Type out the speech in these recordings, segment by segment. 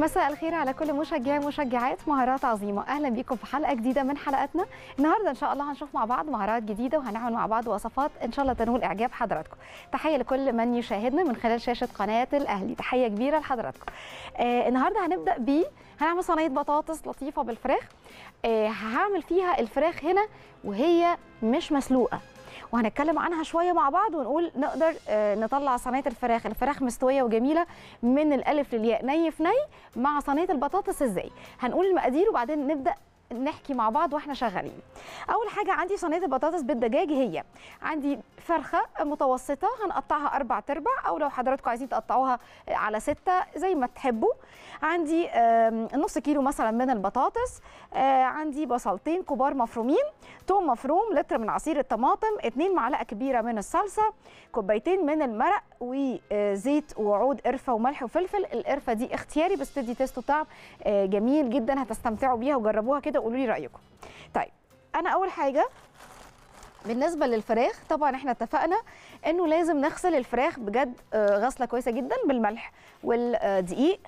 مساء الخير على كل مشجعي ومشجعات. مهارات عظيمة. أهلا بيكم في حلقة جديدة من حلقاتنا النهارده إن شاء الله هنشوف مع بعض مهارات جديدة وهنعمل مع بعض وصفات. إن شاء الله تنول اعجاب حضراتكم. تحية لكل من يشاهدنا من خلال شاشة قناة الأهلي. تحية كبيرة لحضراتكم. آه النهارده هنبدأ ب هنعمل صينية بطاطس لطيفة بالفراخ. آه هعمل فيها الفراخ هنا وهي مش مسلوقة. وهنتكلم عنها شوية مع بعض ونقول نقدر آه، نطلع صينية الفراخ. الفراخ مستوية وجميلة من الألف للياء. ني في ني مع صينية البطاطس إزاي؟ هنقول المقادير وبعدين نبدأ نحكي مع بعض وإحنا شغالين. أول حاجة عندي صينية البطاطس بالدجاج هي. عندي فرخة متوسطة هنقطعها أربع تربع أو لو حضراتكم عايزين تقطعوها على ستة زي ما تحبوا. عندي نص كيلو مثلا من البطاطس آه، عندي بصلتين كبار مفرومين توم مفروم لتر من عصير الطماطم اتنين معلقة كبيرة من الصلصة كوبايتين من المرق وزيت وعود قرفة وملح وفلفل. القرفة دي اختياري بس تدي تيست وطعم آه، جميل جدا هتستمتعوا بيها وجربوها كده وقولوا لي رأيكم. طيب أنا أول حاجة بالنسبة للفراخ طبعا إحنا اتفقنا إنه لازم نغسل الفراخ بجد آه، غسلة كويسة جدا بالملح والدقيق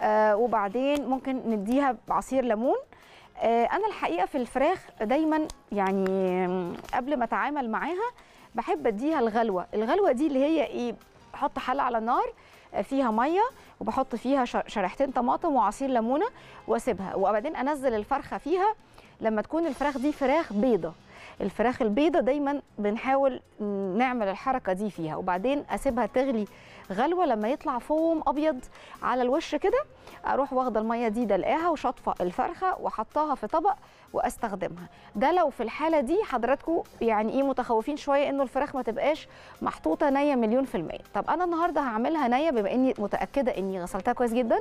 آه، وبعدين ممكن نديها بعصير ليمون. آه، أنا الحقيقة في الفراخ دايما يعني قبل ما أتعامل معاها بحب أديها الغلوة. الغلوة دي اللي هي إيه بحط حلة على النار فيها مية وبحط فيها شريحتين طماطم وعصير ليمونة وأسيبها. وبعدين أنزل الفرخة فيها لما تكون الفراخ دي فراخ بيضة. الفراخ البيضة دايما بنحاول نعمل الحركة دي فيها. وبعدين أسيبها تغلي غلوة لما يطلع فوم أبيض على الوش كده. أروح واخدة المية دي دلقاها وشاطفه الفرخة وأحطها في طبق وأستخدمها. ده لو في الحالة دي حضراتكم يعني إيه متخوفين شوية إنه الفراخ ما تبقاش محطوطة نية مليون في المية. طب أنا النهارده هعملها نية بما إني متأكدة إني غسلتها كويس جدا.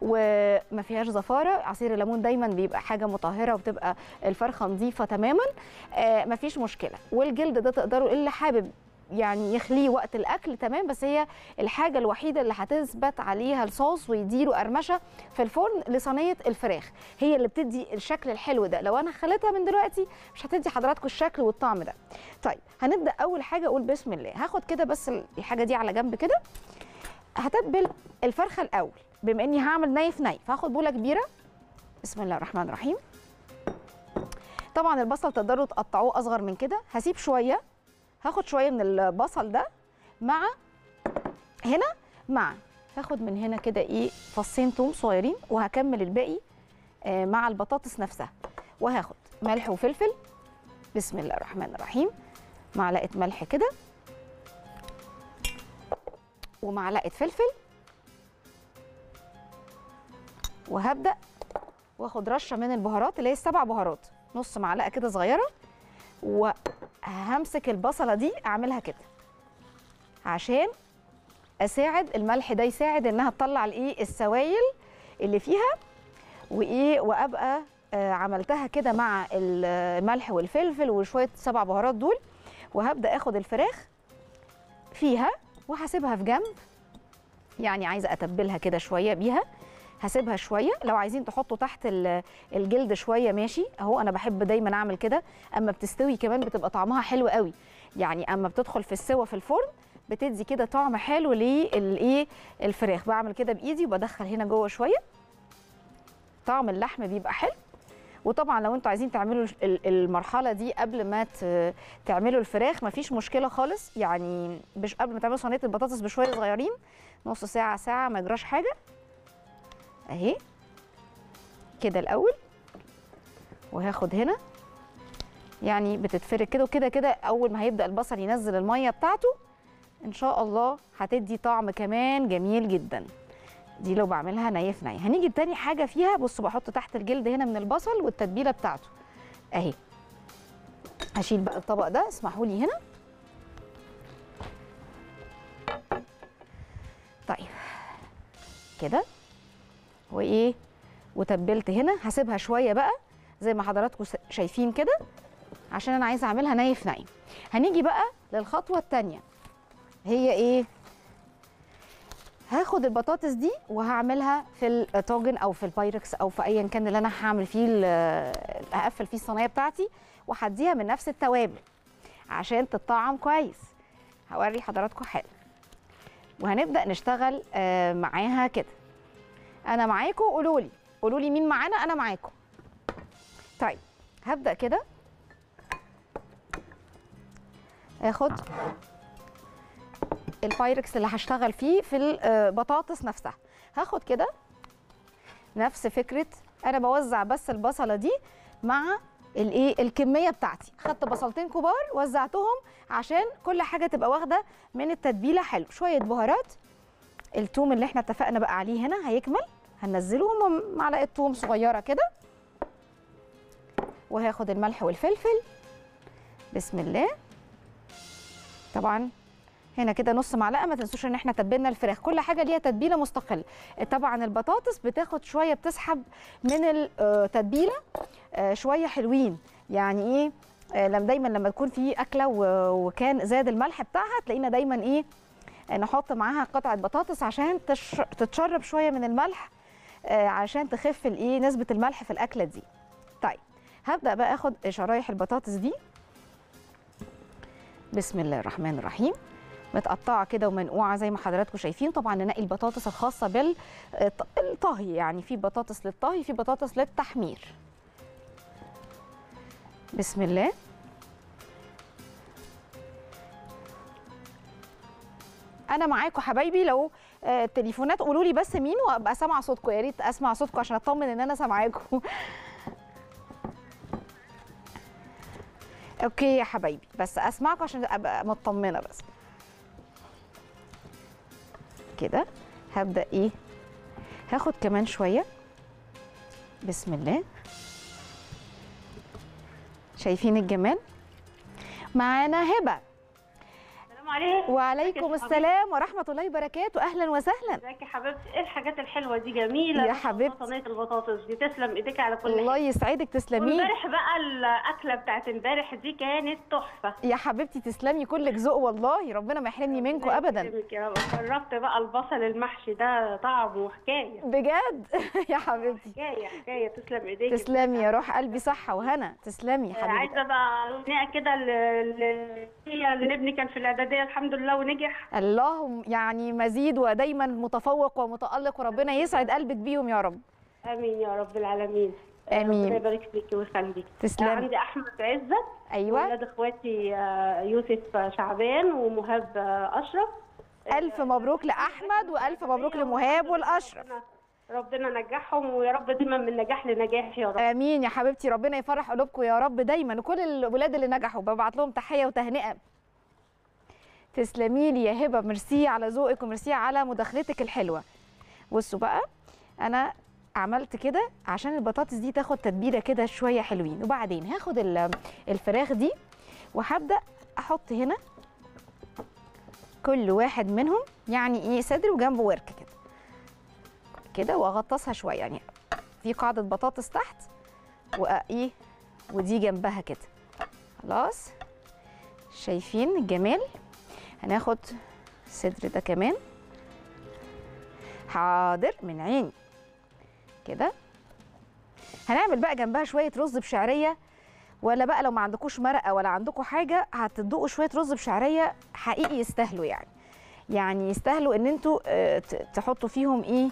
وما فيهاش زفارة. عصير الليمون دايما بيبقى حاجة مطهرة وبتبقى الفرخة نظيفة تماما. آه مفيش مشكلة. والجلد ده تقدروا اللي حابب يعني يخليه وقت الأكل تمام بس هي الحاجة الوحيدة اللي هتثبت عليها الصوص ويديله قرمشة في الفرن لصينية الفراخ. هي اللي بتدي الشكل الحلو ده. لو أنا خليتها من دلوقتي مش هتدي حضراتكم الشكل والطعم ده. طيب هنبدأ أول حاجة أقول بسم الله. هاخد كده بس الحاجة دي على جنب كده. هتبل الفرخة الأول. بما إني هعمل ني في ني فهاخد بوله كبيرة. بسم الله الرحمن الرحيم. طبعا البصل تقدروا تقطعوه أصغر من كده. هسيب شوية. هاخد شوية من البصل ده مع هنا مع هاخد من هنا كده إيه فصين توم صغيرين وهكمل الباقي آه، مع البطاطس نفسها. وهاخد ملح وفلفل. بسم الله الرحمن الرحيم. معلقة ملح كده. ومعلقة فلفل. وهبدأ واخد رشة من البهارات اللي هي السبع بهارات. نص معلقة كده صغيرة وهمسك البصلة دي أعملها كده. عشان أساعد الملح ده يساعد انها تطلع الإيه السوائل اللي فيها. وإيه وأبقى آه، عملتها كده مع الملح والفلفل وشوية سبع بهارات دول. وهبدأ آخد الفراخ فيها وهسيبها في جنب. يعني عايزة أتبلها كده شوية بيها. هسيبها شوية. لو عايزين تحطوا تحت ال- الجلد شوية ماشي؟ أهو أنا بحب دايما أعمل كده. أما بتستوي كمان بتبقى طعمها حلو قوي. يعني أما بتدخل في السوا في الفرن بتدي كده طعم حلو للإيه؟ الفراخ. بعمل كده بإيدي وبدخل هنا جوه شوية. طعم اللحم بيبقى حلو. وطبعا لو أنتوا عايزين تعملوا ال- المرحلة دي قبل ما تعملوا الفراخ مفيش مشكلة خالص. يعني مش قبل ما تعملوا صينية البطاطس بشوية صغيرين. نص ساعة ساعة ما يجراش حاجة. اهي. كده الأول. وهاخد هنا. يعني بتتفرك كده وكده كده أول ما هيبدأ البصل ينزل المية بتاعته إن شاء الله هتدي طعم كمان جميل جدا. دي لو بعملها نية في نية. هنيجي تاني حاجة فيها بصوا بحط تحت الجلد هنا من البصل والتتبيلة بتاعته. أهي. هشيل بقى الطبق ده اسمحوا لي هنا. طيب. كده. وإيه؟ وتبلت هنا. هسيبها شوية بقى زي ما حضراتكم شايفين كده عشان أنا عايزة أعملها ني في ني هنيجي بقى للخطوة الثانية هي إيه؟ هاخد البطاطس دي وهعملها في الطاجن أو في البايركس أو في ايا كان اللي أنا هعمل فيه هقفل فيه الصينية بتاعتي وهديها من نفس التوابل عشان تطعم كويس. هوري حضراتكم حالا وهنبدأ نشتغل آه، معاها كده. أنا معاكم قولوا لي. قولوا لي مين معانا أنا معاكم طيب هبدأ كده. آخد البايركس اللي هشتغل فيه في البطاطس نفسها. هاخد كده نفس فكرة أنا بوزع بس البصلة دي مع الايه الكمية بتاعتي. خدت بصلتين كبار وزعتهم عشان كل حاجة تبقى واخدة من التتبيلة. حلو. شوية بهارات. التوم اللي إحنا اتفقنا بقى عليه هنا هيكمل. هننزله هم معلقة توم صغيرة كده. وهاخد الملح والفلفل. بسم الله. طبعا هنا كده نص معلقة. ما تنسوش إن إحنا تبلنا الفراخ. كل حاجة ليها تتبيلة مستقلة. طبعا البطاطس بتاخد شوية بتسحب من التتبيله شوية حلوين. يعني إيه؟ لما دايما لما تكون في أكلة وكان زاد الملح بتاعها تلاقينا دايما إيه؟ نحط معاها قطعة بطاطس عشان تتشرب شوية من الملح. عشان تخف الايه نسبة الملح في الأكلة دي. طيب هبدأ بقى آخد شرايح البطاطس دي. بسم الله الرحمن الرحيم. متقطعة كده ومنقوعة زي ما حضراتكم شايفين. طبعا ننقي البطاطس الخاصة بالطهي يعني. في بطاطس للطهي في بطاطس للتحمير. بسم الله. أنا معاكم حبايبي لو التليفونات قولوا لي بس مين وأبقى سامعة صوتكم. يا ريت أسمع صوتكم عشان أطمن إن أنا سامعاكم. أوكي يا حبايبي بس أسمعكم عشان أبقى مطمنة بس. كده هبدأ إيه؟ هاخد كمان شوية. بسم الله. شايفين الجمال؟ معانا هبة. عليكم وعليكم السلام ورحمة الله وبركاته. أهلا وسهلا. إزيك يا حبيبتي؟ إيه الحاجات الحلوة دي؟ جميلة. يا حبيبتي. صينية البطاطس دي. تسلم إيديك على كل الله يسعدك. تسلمي. امبارح بقى الأكلة بتاعت امبارح دي كانت تحفة. يا حبيبتي تسلمي. كلك ذوق والله. ربنا ما يحرمني منكم ابدا. يا رب. جربت بقى البصل المحشي ده. طعمه حكاية. بجد؟ يا حبيبتي. حكاية حكاية. تسلم إيديك. تسلمي يا روح قلبي. صحة وهنا. تسلمي يا حبيبتي. عايزه بقى اغنيه كده اللي ابني كان في الإعدادية الحمد لله ونجح. اللهم يعني مزيد ودايما متفوق ومتألق وربنا يسعد قلبك بيهم يا رب. آمين يا رب العالمين. آمين. ربنا يبارك فيكي ويخليكي تسلمي. عندي أحمد عزت أيوه. ولاد إخواتي آه، يوسف شعبان ومهاب آه، أشرف. ألف مبروك لأحمد وألف مبروك لمهاب والأشرف. ربنا- ربنا نجحهم ويا رب دايما من نجاح لنجاح يا رب. آمين يا حبيبتي ربنا يفرح قلوبكم يا رب دايما. وكل الولاد اللي نجحوا ببعت لهم تحية وتهنئة. تسلمي لي يا هبة. ميرسي على ذوقك وميرسي على مداخلتك الحلوة. بصوا بقى أنا عملت كده عشان البطاطس دي تاخد تتبيلة كده شوية حلوين. وبعدين هاخد ال- الفراخ دي وهبدأ أحط هنا كل واحد منهم يعني إيه صدر وجنبه ورك كده. كده وأغطسها شوية. يعني في قاعدة بطاطس تحت وايه ودي جنبها كده. خلاص. شايفين؟ الجمال هناخد الصدر ده كمان. حاضر من عيني. كده. هنعمل بقى جنبها شوية رز بشعرية. ولا بقى لو ما عندكوش مرقة ولا عندكم حاجة هتدوقوا شوية رز بشعرية حقيقي يستاهلوا يعني. يعني يستاهلوا إن أنتوا آه، تحطوا فيهم إيه؟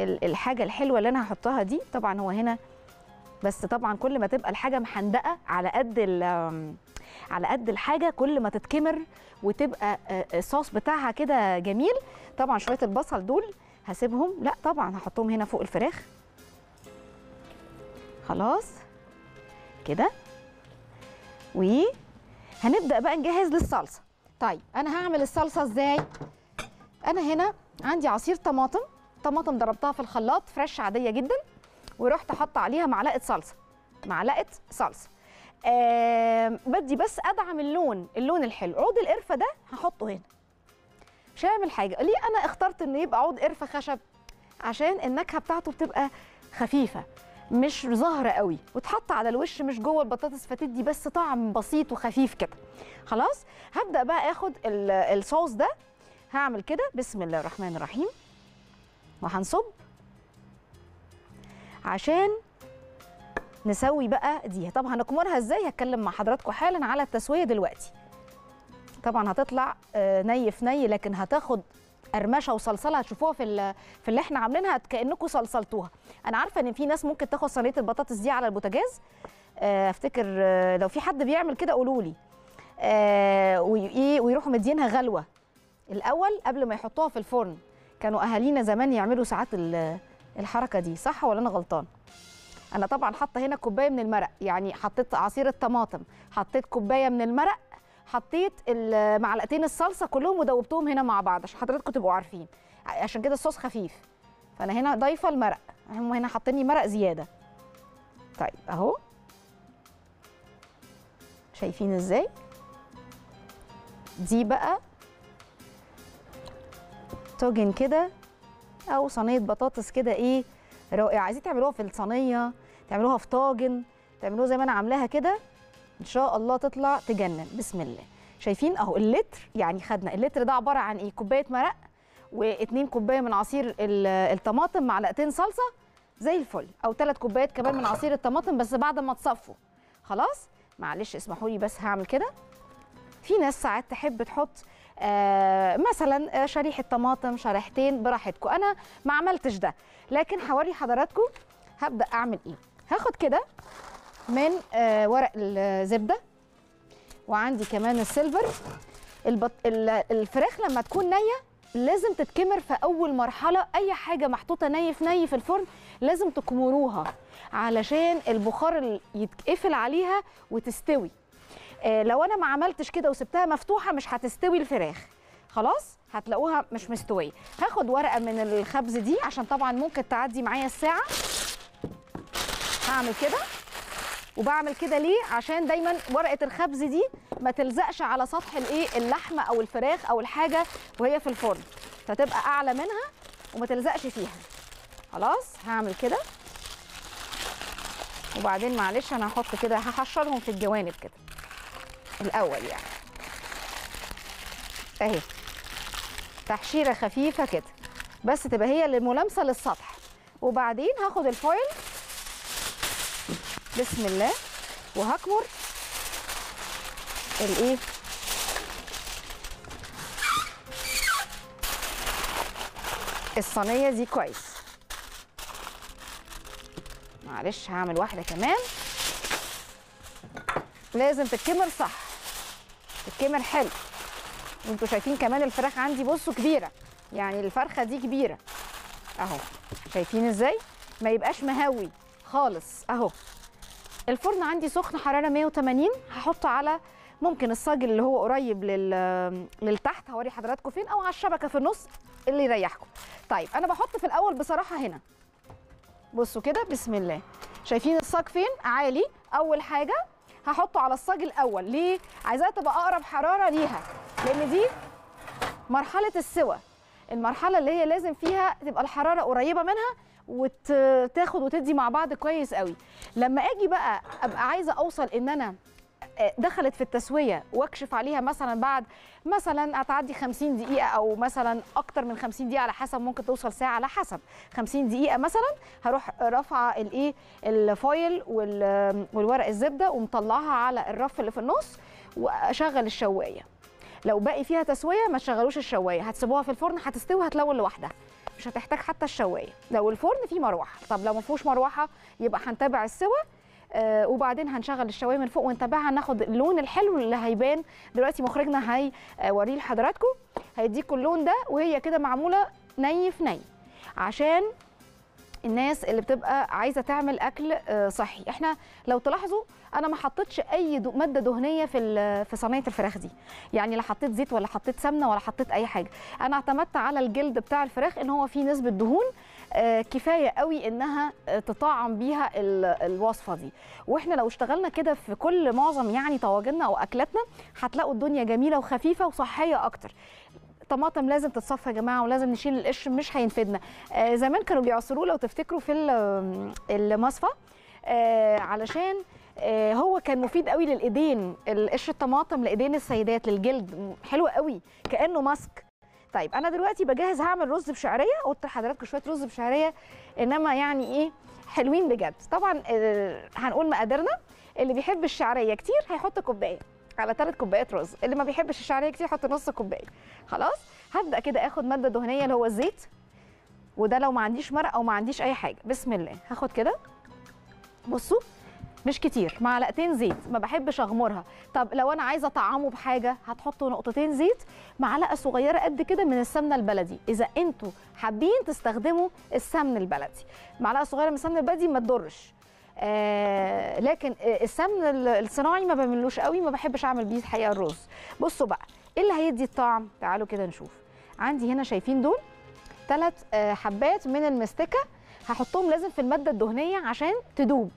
ال- الحاجة الحلوة اللي أنا هحطها دي. طبعا هو هنا. بس طبعا كل ما تبقى الحاجة محندقة على قد على قد الحاجة كل ما تتكمر وتبقى آه، الصوص بتاعها كده جميل. طبعا شوية البصل دول هسيبهم. لا طبعا هحطهم هنا فوق الفراخ. خلاص. كده. وهنبدأ بقى نجهز للصلصة. طيب أنا هعمل الصلصة إزاي؟ أنا هنا عندي عصير طماطم. طماطم ضربتها في الخلاط فريش عادية جدا. ورحت حاطة عليها معلقة صلصة. معلقة صلصة. آه بدي بس أدعم اللون اللون الحلو. عود القرفة ده هحطه هنا. مش هعمل حاجة. ليه أنا اخترت انه يبقى عود قرفة خشب؟ عشان النكهة بتاعته بتبقى خفيفة مش ظاهرة قوي. وتحط على الوش مش جوه البطاطس فتدي بس طعم بسيط وخفيف كده. خلاص؟ هبدأ بقى آخد ال- الصوص ده. هعمل كده. بسم الله الرحمن الرحيم. وهنصب. عشان نسوي بقى دي طب هنكمرها إزاي؟ هتكلم مع حضراتكم حالا على التسوية دلوقتي. طبعا هتطلع آه، ني في ني لكن هتاخد قرمشة وصلصلة هتشوفوها في في اللي إحنا عاملينها كأنكم صلصلتوها. أنا عارفة إن في ناس ممكن تاخد صينية البطاطس دي على البوتاجاز. آه، أفتكر آه، لو في حد بيعمل كده قولوا لي. إيه، ويروحوا مدينها غلوة. الأول قبل ما يحطوها في الفرن كانوا أهالينا زمان يعملوا ساعات ال- الحركة دي صح ولا أنا غلطان؟ أنا طبعا حاطة هنا كوباية من المرق يعني حطيت عصير الطماطم حطيت كوباية من المرق حطيت معلقتين الصلصة كلهم ودوبتهم هنا مع بعض عشان حضراتكم تبقوا عارفين عشان كده الصوص خفيف. فأنا هنا ضايفة المرق هم هنا حاطين مرق زيادة. طيب أهو. شايفين إزاي؟ دي بقى توجن كده أو صينية بطاطس كده إيه رائعة. عايزين تعملوها في الصينية تعملوها في طاجن تعملوها زي ما أنا عاملاها كده إن شاء الله تطلع تجنن. بسم الله. شايفين أهو اللتر يعني خدنا اللتر ده عبارة عن إيه؟ كوباية مرق واتنين كوباية من عصير ال- الطماطم معلقتين صلصة زي الفل. أو ثلاث كوبايات كمان من عصير الطماطم بس بعد ما تصفوا. خلاص؟ معلش اسمحوا لي بس هعمل كده. في ناس ساعات تحب تحط آه مثلا آه، شريحة طماطم شريحتين براحتكم. أنا ما عملتش ده. لكن هوري حضراتكم هبدأ أعمل إيه؟ هاخد كده من آه ورق الزبدة وعندي كمان السيلفر. البط... ال- الفراخ لما تكون نية لازم تتكمر في أول مرحلة. أي حاجة محطوطة ني في ني في الفرن لازم تكمروها علشان البخار ال- يتقفل عليها وتستوي. آه لو أنا ما عملتش كده وسبتها مفتوحة مش هتستوي الفراخ. خلاص؟ هتلاقوها مش مستوية. هاخد ورقة من الخبز دي عشان طبعا ممكن تعدي معايا الساعة. هعمل كده وبعمل كده ليه؟ عشان دايما ورقة الخبز دي ما تلزقش على سطح الإيه؟ اللحمة أو الفراخ أو الحاجة وهي في الفرن فتبقى أعلى منها وما تلزقش فيها. خلاص هعمل كده. وبعدين معلش أنا هحط كده هحشرهم في الجوانب كده الأول يعني. أهي. تحشيرة خفيفة كده بس تبقى هي الملامسه للسطح. وبعدين هاخد الفويل بسم الله. وهكمر الايه الصينية دي كويس. معلش هعمل واحدة كمان. لازم تتكمر صح. تتكمر حلو. وانتوا شايفين كمان الفراخ عندي بصوا كبيرة. يعني الفرخة دي كبيرة. أهو. شايفين إزاي؟ ما يبقاش مهوي خالص. أهو. الفرن عندي سخن حرارة 180 هحطه على ممكن الصاج اللي هو قريب لل للتحت هوري حضراتكم فين أو على الشبكة في النص اللي يريحكم. طيب أنا بحط في الأول بصراحة هنا. بصوا كده بسم الله. شايفين الصاج فين؟ عالي. أول حاجة هحطه على الصاج الأول. ليه؟ عايزاها تبقى أقرب حرارة ليها. لأن دي مرحلة السوى. المرحلة اللي هي لازم فيها تبقى الحرارة قريبة منها. وتاخد وتدي مع بعض كويس قوي. لما آجي بقى أبقى عايزة أوصل إن أنا آه، دخلت في التسوية وأكشف عليها مثلا بعد مثلا هتعدي 50 دقيقة أو مثلا أكتر من 50 دقيقة على حسب ممكن توصل ساعة على حسب. 50 دقيقة مثلا هروح رافعة الإيه؟ الفويل وال- والورق الزبدة ومطلعها على الرف اللي في النص وأشغل الشواية. لو باقي فيها تسوية ما تشغلوش الشواية هتسيبوها في الفرن هتستوي هتلون لوحدها. مش هتحتاج حتى الشواية. لو الفرن فيه مروحة. طب لو ما فيهوش مروحة يبقى هنتابع السوى آه وبعدين هنشغل الشواية من فوق ونتابعها. ناخد اللون الحلو اللي هيبان. دلوقتي مخرجنا هيوريه لحضراتكم. هيديكوا اللون ده وهي كده معمولة ني في ني. عشان الناس اللي بتبقى عايزة تعمل أكل آه، صحي. إحنا لو تلاحظوا أنا ما حطيتش أي مادة دهنية في في صينية الفراخ دي. يعني لا حطيت زيت ولا حطيت سمنة ولا حطيت أي حاجة. أنا اعتمدت على الجلد بتاع الفراخ إن هو فيه نسبة دهون آه، كفاية قوي إنها آه، تطعم بيها ال- الوصفة دي. وإحنا لو اشتغلنا كده في كل معظم يعني طواجننا أو أكلاتنا هتلاقوا الدنيا جميلة وخفيفة وصحية أكتر. طماطم لازم تتصفى يا جماعة ولازم نشيل القشر مش هينفدنا. آه زمان كانوا بيعصروه لو تفتكروا في ال- المصفى علشان هو كان مفيد قوي للإيدين القشر الطماطم لإيدين السيدات للجلد. حلو قوي كأنه ماسك. طيب أنا دلوقتي بجهز هعمل رز بشعرية. قلت لحضراتكم شوية رز بشعرية إنما يعني إيه حلوين بجد. طبعا آه هنقول مقاديرنا. اللي بيحب الشعرية كتير هيحط كوباية على ثلاث كوبايات رز. اللي ما بيحبش الشعرية كتير يحط نص كوباية. خلاص هبدأ كده آخد مادة دهنية اللي هو الزيت. وده لو ما عنديش مرق أو ما عنديش أي حاجة. بسم الله. هاخد كده. بصوا مش كتير معلقتين زيت ما بحبش أغمرها. طب لو أنا عايزة اطعمه بحاجة هتحطوا نقطتين زيت معلقة صغيرة قد كده من السمنة البلدي. إذا أنتوا حابين تستخدموا السمن البلدي. معلقة صغيرة من السمن البلدي ما تضرش. آه لكن آه، السمن ال- الصناعي ما بعملوش قوي ما بحبش أعمل بيه الحقيقة الرز. بصوا بقى إيه اللي هيدي الطعم؟ تعالوا كده نشوف. عندي هنا شايفين دول؟ ثلاث حبات من المستكة. هحطهم لازم في المادة الدهنية عشان تدوب.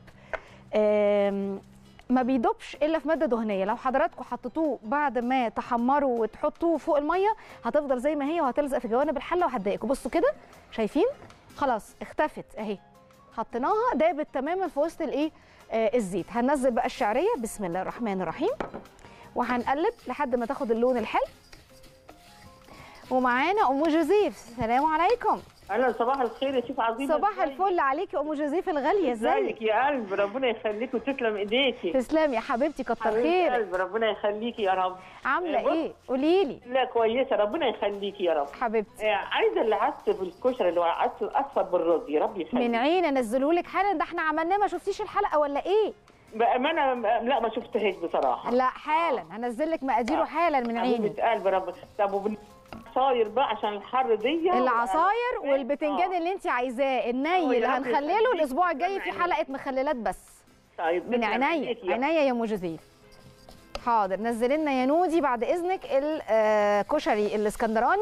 ما بيدوبش إلا في مادة دهنية. لو حضراتكم حطيتوه بعد ما تحمروا وتحطوه فوق المية هتفضل زي ما هي وهتلزق في جوانب الحلة وهتضايقكم. بصوا كده شايفين؟ خلاص اختفت أهي. حطيناها دابت تماما في وسط الإيه؟ آه الزيت. هننزل بقى الشعرية. بسم الله الرحمن الرحيم. وهنقلب لحد ما تاخد اللون الحلو. ومعانا أم جوزيف. السلام عليكم. أهلا صباح الخير يا شيف عظيمه صباح الفل عليكي يا أم جوزيف الغالية إزيك؟ يا قلب؟ ربنا يخليك وتسلم ايديكي تسلمي يا حبيبتي كتر خيرك. قلب ربنا يخليكي يا رب. عاملة بص. إيه؟ قولي لي. لا كويسة ربنا يخليكي يا رب. حبيبتي. آه، عايزة اللي عدس بالكشري اللي هو عدس الاصفر بالرز يا رب يخليك. من عين انزله لك حالا. ده إحنا عملناه ما شفتيش الحلقة ولا إيه؟ بأمانة لا ما شفتهاش بصراحة. لا حالا. هنزل لك مقاديره آه. حالا من عيني. قلب رب. طب وبالعصاير بقى عشان الحر دي. العصاير والبتنجان آه. اللي انت عايزاه آه، الني اللي يخليك. الأسبوع الجاي في. حلقة مخللات بس. طيب من عينيا عينيا يا أم جوزيف. حاضر نزل لنا يا نودي بعد إذنك الكشري الإسكندراني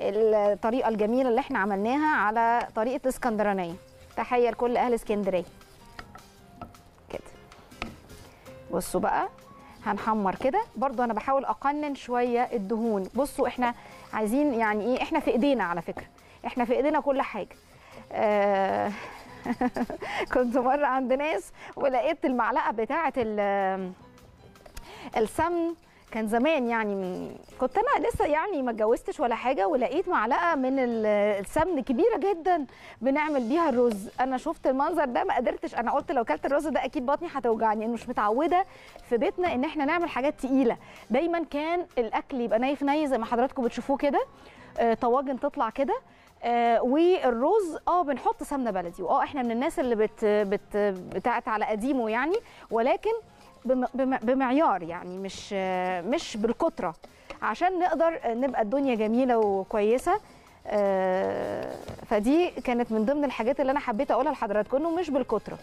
الطريقة الجميلة اللي إحنا عملناها على طريقة الإسكندرانية. تحية لكل أهل إسكندرية. كده. بصوا بقى هنحمر كده. برضو أنا بحاول أقنن شوية الدهون. بصوا إحنا عايزين يعني إيه إحنا في إيدينا على فكرة. إحنا في إيدينا كل حاجة. آه كنت مرة عند ناس ولقيت المعلقة بتاعة ال- السمن كان زمان يعني كنت أنا لسه يعني ما اتجوزتش ولا حاجة ولقيت معلقة من ال- السمن كبيرة جدا بنعمل بيها الرز. أنا شفت المنظر ده ما قدرتش. أنا قلت لو كلت الرز ده أكيد بطني هتوجعني أنا مش متعودة في بيتنا إن إحنا نعمل حاجات تقيلة. دايما كان الأكل يبقى ني في ني زي ما حضراتكم بتشوفوه كده آه، طواجن تطلع كده آه والرز آه بنحط سمنة بلدي. وآه إحنا من الناس اللي بت بت بتاعت على قديمه يعني. ولكن بمعيار يعني مش مش بالكتره عشان نقدر نبقى الدنيا جميلة وكويسة آه، فدي كانت من ضمن الحاجات اللي أنا حبيت أقولها لحضراتكم إنه مش بالكتره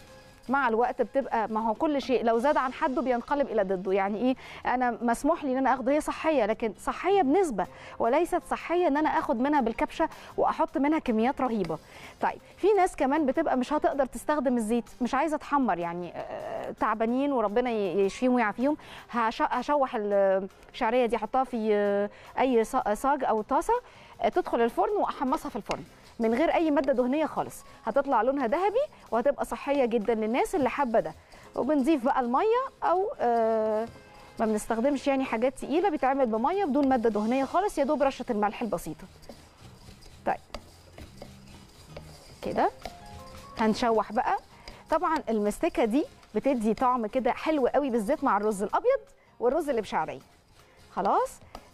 مع الوقت بتبقى ما هو كل شيء لو زاد عن حده بينقلب إلى ضده. يعني إيه؟ أنا مسموح لي إن أنا آخده. هي صحية لكن صحية بنسبة وليست صحية إن أنا آخد منها بالكبشة وأحط منها كميات رهيبة. طيب في ناس كمان بتبقى مش هتقدر تستخدم الزيت مش عايزة تحمر يعني آه، تعبانين وربنا يشفيهم ويعافيهم. هش- هشوح الشعرية دي أحطها في آه، أي صاج أو طاسة آه، تدخل الفرن وأحمصها في الفرن. من غير أي مادة دهنية خالص. هتطلع لونها ذهبي وهتبقى صحية جدا للناس اللي حابة ده. وبنضيف بقى المية أو آه ما بنستخدمش يعني حاجات تقيلة بيتعمل بمية بدون مادة دهنية خالص يا دوب رشة الملح البسيطة. طيب. كده هنشوح بقى. طبعا المستكة دي بتدي طعم كده حلو قوي بالذات مع الرز الأبيض والرز اللي بشعرية. خلاص.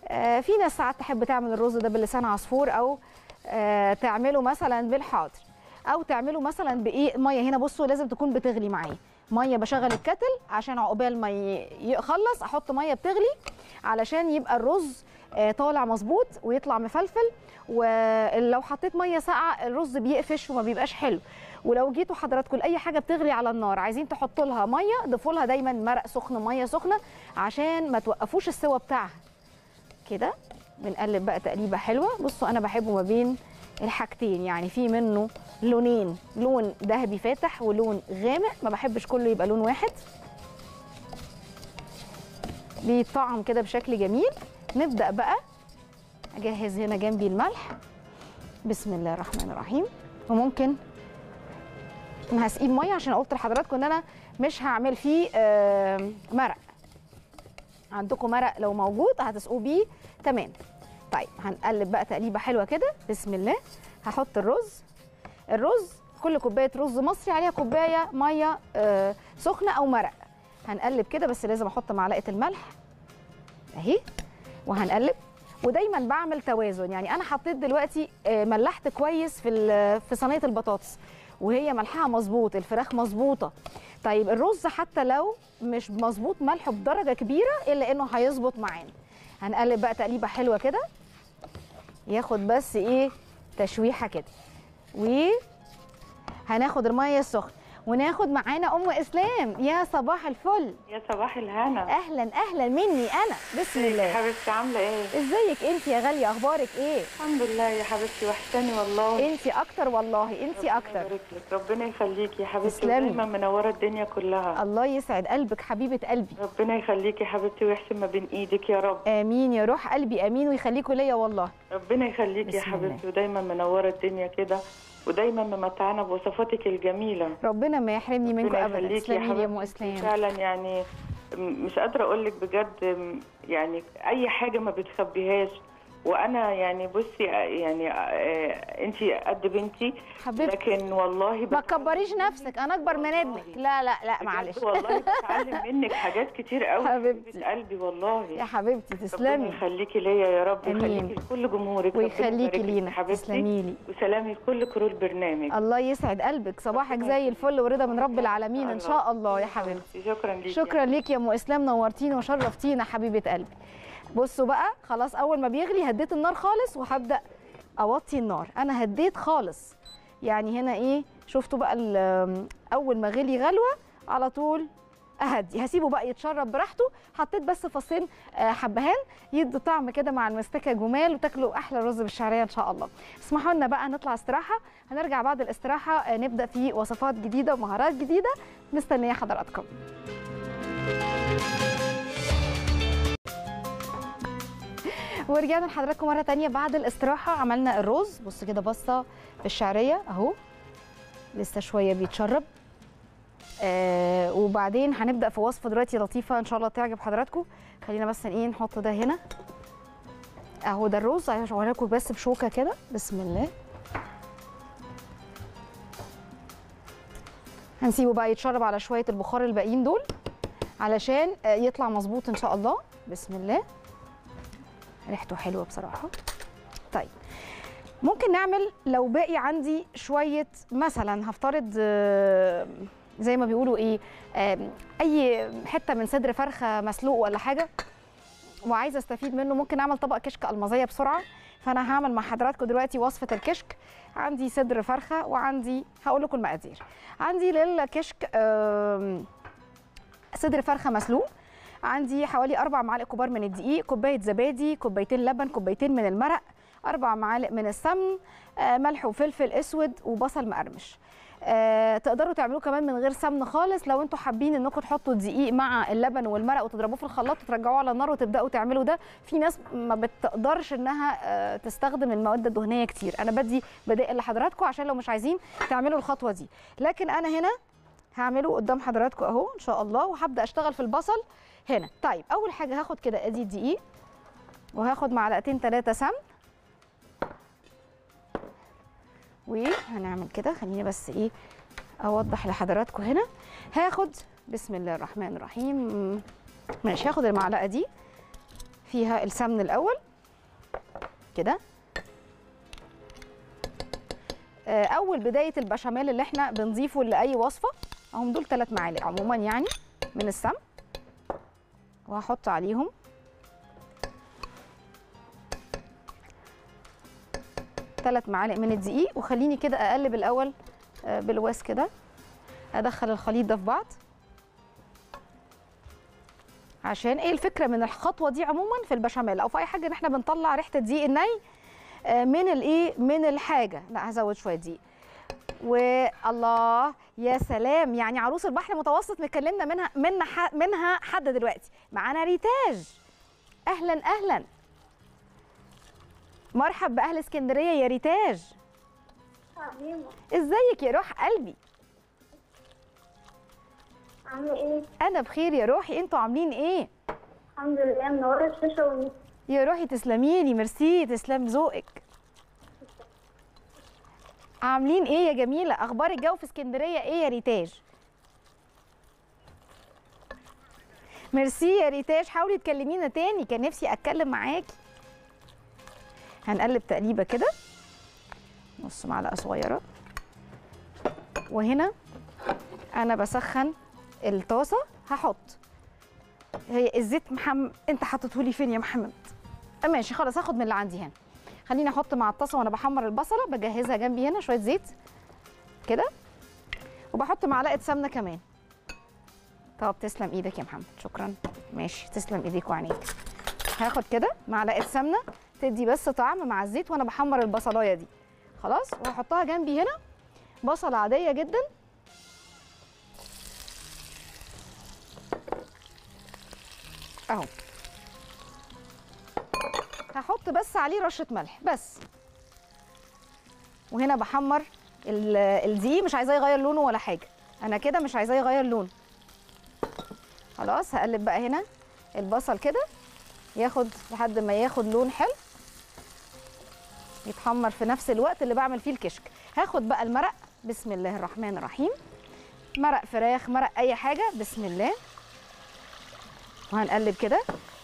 آه في ناس ساعات تحب تعمل الرز ده بلسان عصفور أو تعمله مثلا بالحاضر أو تعمله مثلا بإيه؟ مية هنا بصوا لازم تكون بتغلي معايا. مية بشغل الكتل عشان عقبال ما يخلص أحط مية بتغلي علشان يبقى الرز آه، طالع مظبوط ويطلع مفلفل. ولو حطيت مية ساقعة الرز بيقفش وما بيبقاش حلو. ولو جيتوا حضراتكم لأي حاجة بتغلي على النار عايزين تحطوا لها مية ضيفوا لها دايما مرق سخن مية سخنة عشان ما توقفوش السوا بتاعها. كده؟ بنقلب بقى تقليبة حلوة. بصوا أنا بحبه ما بين الحاجتين يعني في منه لونين لون ذهبي فاتح ولون غامق. ما بحبش كله يبقى لون واحد. بيطعم كده بشكل جميل. نبدأ بقى. أجهز هنا جنبي الملح. بسم الله الرحمن الرحيم. وممكن أنا هسقيه ميه عشان قلت لحضراتكم إن أنا مش هعمل فيه مرق. عندكم مرق لو موجود هتسقوه بيه. تمام. طيب هنقلب بقى تقليبة حلوة كده. بسم الله. هحط الرز. الرز كل كوباية رز مصري عليها كوباية مية آه، سخنة أو مرق. هنقلب كده بس لازم أحط معلقة الملح. أهي. وهنقلب. ودايما بعمل توازن. يعني أنا حطيت دلوقتي آه، ملحت كويس في في صينية البطاطس. وهي ملحها مظبوط الفراخ مظبوطة. طيب الرز حتى لو مش مظبوط ملحه بدرجة كبيرة إلا إنه هيظبط معانا. هنقلب بقى تقليبة حلوة كده. ياخد بس إيه تشويحة كده. و هناخد المية السخنة. وناخد معانا أم إسلام. يا صباح الفل. يا صباح الهنا. أهلا أهلا. مني أنا. بسم يا الله. حبيبتي عاملة إيه؟ إزيك أنت يا غالية؟ أخبارك إيه؟ الحمد لله يا حبيبتي وحشاني والله. أنت أكتر والله أنت أكتر. ربنا يخليكي يا حبيبتي. دايما منورة الدنيا كلها. الله يسعد قلبك حبيبة قلبي. ربنا يخليكي يا حبيبتي ويحسن ما بين إيدك يا رب. آمين يا روح قلبي آمين ويخليكوا ليا والله. ربنا يخليكي يا. حبيبتي ودايما منورة الدنيا كده. ودايما ممتعانا بوصفاتك الجميلة. ربنا ما يحرمني منكم ابدا. تسلمي يا ام اسلام فعلا يعني مش قادرة أقول لك بجد يعني أي حاجة ما بتخبيهاش. وأنا يعني بصي يعني انت قد بنتي حبيبتي لكن والله ما تكبريش نفسك أنا أكبر من ابنك. لا لا لا معلش. والله بتعلم منك حاجات كتير قوي حبيبتي. قلبي والله. يا حبيبتي ربنا تسلمي. يخليكي ليا يا رب. ويخليكي لكل جمهورك ربنا ويخليكي لينا. تسلمي لي. وسلامي لكل كرو البرنامج الله يسعد قلبك. صباحك ربنا زي. الفل ورضا من رب العالمين إن شاء الله يا حبيبتي. شكرا ليكي. شكرا ليك يا أم إسلام نورتينا وشرفتينا حبيبة قلبي. بصوا بقى خلاص أول ما بيغلي هديت النار خالص وهبدأ أوطي النار. أنا هديت خالص. يعني هنا إيه؟ شفتوا بقى أول ما غلي غلوة على طول أهدي. هسيبه بقى يتشرب براحته. حطيت بس فصين آه، حبهان يدوا طعم كده مع المستكة جمال وتاكلوا أحلى رز بالشعرية إن شاء الله. اسمحوا لنا بقى نطلع استراحة. هنرجع بعد الاستراحة آه، نبدأ في وصفات جديدة ومهارات جديدة. مستنية حضراتكم. ورجعنا لحضراتكم مرة تانية بعد الاستراحة. عملنا الرز. بص كده بصة بالشعريه أهو. لسه شوية بيتشرب. آه وبعدين هنبدأ في وصفة دلوقتي لطيفة إن شاء الله تعجب حضراتكم. خلينا بس إيه نحط ده هنا. أهو ده الرز. لكم بس بشوكة كده. بسم الله. هنسيبه بقى يتشرب على شوية البخار الباقيين دول علشان آه، يطلع مظبوط إن شاء الله. بسم الله. ريحته حلوة بصراحة. طيب ممكن نعمل لو باقي عندي شوية مثلا هفترض آه، زي ما بيقولوا إيه أي حتة من صدر فرخة مسلوق ولا حاجة وعايزة أستفيد منه ممكن أعمل طبق كشك المظيه بسرعة. فأنا هعمل مع حضراتكم دلوقتي وصفة الكشك. عندي صدر فرخة وعندي هقول لكم المقادير. عندي للكشك صدر فرخة مسلوق عندي حوالي أربع معالق كبار من الدقيق كوباية زبادي كوبايتين لبن كوبايتين من المرق أربع معالق من السمن آه، ملح وفلفل أسود وبصل مقرمش. آه، تقدروا تعملوه كمان من غير سمن خالص لو أنتوا حابين انكم تحطوا الدقيق مع اللبن والمرق وتضربوه في الخلاط وترجعوه على النار وتبدأوا تعملوا ده. في ناس ما بتقدرش إنها آه، تستخدم المواد الدهنية كتير. أنا بدي بدائل لحضراتكم عشان لو مش عايزين تعملوا الخطوة دي. لكن أنا هنا هعمله قدام حضراتكم أهو إن شاء الله وهبدأ أشتغل في البصل. هنا. طيب أول حاجة هاخد كده ادي الدقيق وهاخد معلقتين ثلاثة سمن. وهنعمل كده خليني بس إيه أوضح لحضراتكم هنا. هاخد بسم الله الرحمن الرحيم. ماشي هاخد المعلقة دي فيها السمن الأول. كده. آه، أول بداية البشاميل اللي إحنا بنضيفه لأي وصفة. أهم دول ثلاث معالق عموما يعني من السمن. وهحط عليهم. ثلاث معالق من الدقيق وخليني كده أقلب الأول آه، بالواس كده. أدخل الخليط ده في بعض. عشان إيه الفكرة؟ من الخطوة دي عموما في البشاميل أو في أي حاجة إن إحنا بنطلع ريحة الدقيق الني آه، من الإيه؟ من الحاجة. لا هزود شوية دقيق. والله يا سلام. يعني عروس البحر المتوسط مكلمنا منها منها منها حد دلوقتي. معانا ريتاج. أهلا أهلا. مرحب بأهل اسكندرية يا ريتاج. إزيك يا روح قلبي؟ عاملة إيه؟ أنا بخير يا روحي. أنتوا عاملين إيه؟ الحمد لله منورة الشاشة والنت يا روحي تسلمي لي ميرسي تسلم ذوقك. عاملين إيه يا جميلة؟ أخبار الجو في اسكندرية إيه يا ريتاج؟ ميرسي يا ريتاج حاولي تكلمينا تاني كان نفسي اتكلم معاكي. هنقلب تقليبة كده. نص معلقة صغيرة. وهنا أنا بسخن الطاسة هحط. هي الزيت محمد انت حطيته لي فين يا محمد؟ ماشي خلاص هاخد من اللي عندي هنا. خليني أحط مع الطاسة وأنا بحمر البصلة بجهزها جنبي هنا شوية زيت كده وبحط معلقة سمنة كمان. طب تسلم إيدك يا محمد شكرا. ماشي تسلم ايديك وعينيك. هاخد كده معلقة سمنة تدي بس طعم مع الزيت وأنا بحمر البصلاية دي. خلاص وهحطها جنبي هنا. بصلة عادية جدا. اهو. هحط بس عليه رشة ملح بس. وهنا بحمر ال- الدقيق مش عايزاه يغير لونه ولا حاجة. أنا كده مش عايزاه يغير لونه خلاص هقلب بقى هنا البصل كده. ياخد لحد ما ياخد لون حلو. يتحمر في نفس الوقت اللي بعمل فيه الكشك. هاخد بقى المرق. بسم الله الرحمن الرحيم. مرق فراخ مرق أي حاجة. بسم الله. وهنقلب كده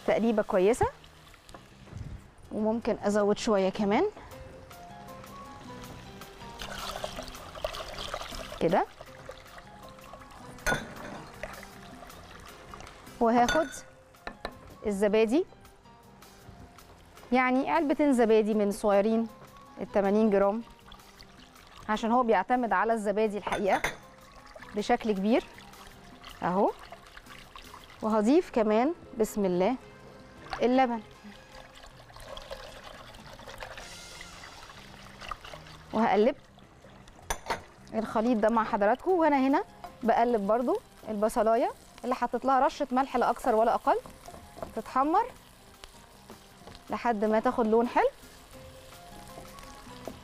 تقليبة كويسة. وممكن أزود شوية كمان. كده. وهاخد الزبادي. يعني علبتين زبادي من صغيرين ال 80 جرام عشان هو بيعتمد على الزبادي الحقيقة بشكل كبير. أهو. وهضيف كمان بسم الله اللبن. وهقلب الخليط ده مع حضراتكم. وأنا هنا بقلب برضو البصلاية اللي حطيت لها رشة ملح لا أكثر ولا أقل. تتحمر لحد ما تاخد لون حلو.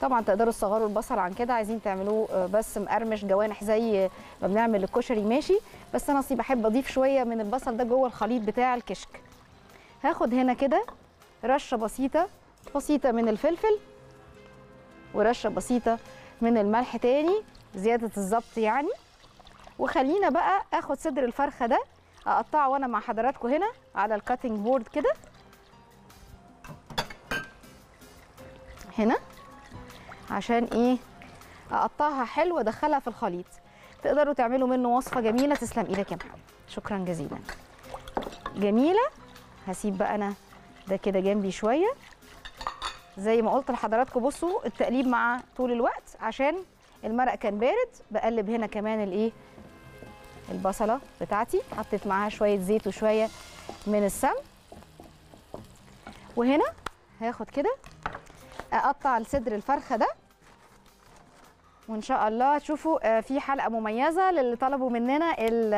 طبعا تقدروا تصغروا البصل عن كده عايزين تعملوه آه، بس مقرمش جوانح زي ما بنعمل الكشري. ماشي؟ بس أنا اصلي بحب أضيف شوية من البصل ده جوه الخليط بتاع الكشك. هاخد هنا كده رشة بسيطة بسيطة من الفلفل. ورشة بسيطة من الملح تاني زيادة الظبط يعني. وخلينا بقى آخد صدر الفرخة ده أقطعه وأنا مع حضراتكم هنا على الكاتنج بورد كده. هنا عشان إيه؟ أقطعها حلو وادخلها في الخليط. تقدروا تعملوا منه وصفة جميلة تسلم إيدك يا محمد. شكرا جزيلا. جميلة. هسيب بقى أنا ده كده جنبي شوية. زي ما قلت لحضراتكم بصوا التقليب مع طول الوقت عشان المرق كان بارد. بقلب هنا كمان الإيه؟ البصلة بتاعتي. حطيت معاها شوية زيت وشوية من السمن. وهنا هاخد كده أقطع الصدر الفرخة ده. وإن شاء الله تشوفوا آه، في حلقة مميزة للي طلبوا مننا ال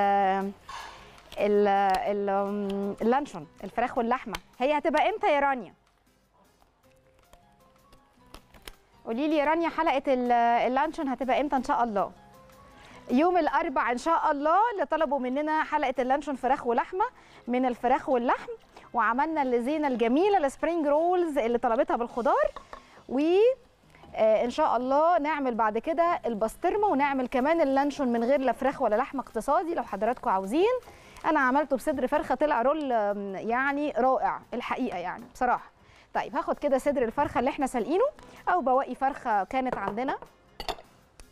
ال- آم، اللانشون الفراخ واللحمة. هي هتبقى إمتى يا رانيا؟ قولي لي يا رانيا حلقة ال- اللانشون هتبقى إمتى إن شاء الله؟ يوم الأربع إن شاء الله اللي طلبوا مننا حلقة اللانشون فراخ ولحمة من الفراخ واللحم وعملنا اللازانيا الجميلة ال spring rolls اللي طلبتها بالخضار و آه، إن شاء الله نعمل بعد كده البسطرمة ونعمل كمان اللانشون من غير لا فراخ ولا لحمه اقتصادي لو حضراتكم عاوزين. أنا عملته بصدر فرخة طلع رول يعني رائع الحقيقة يعني بصراحة. طيب هاخد كده صدر الفرخة اللي إحنا سالقينه أو بواقي فرخة كانت عندنا.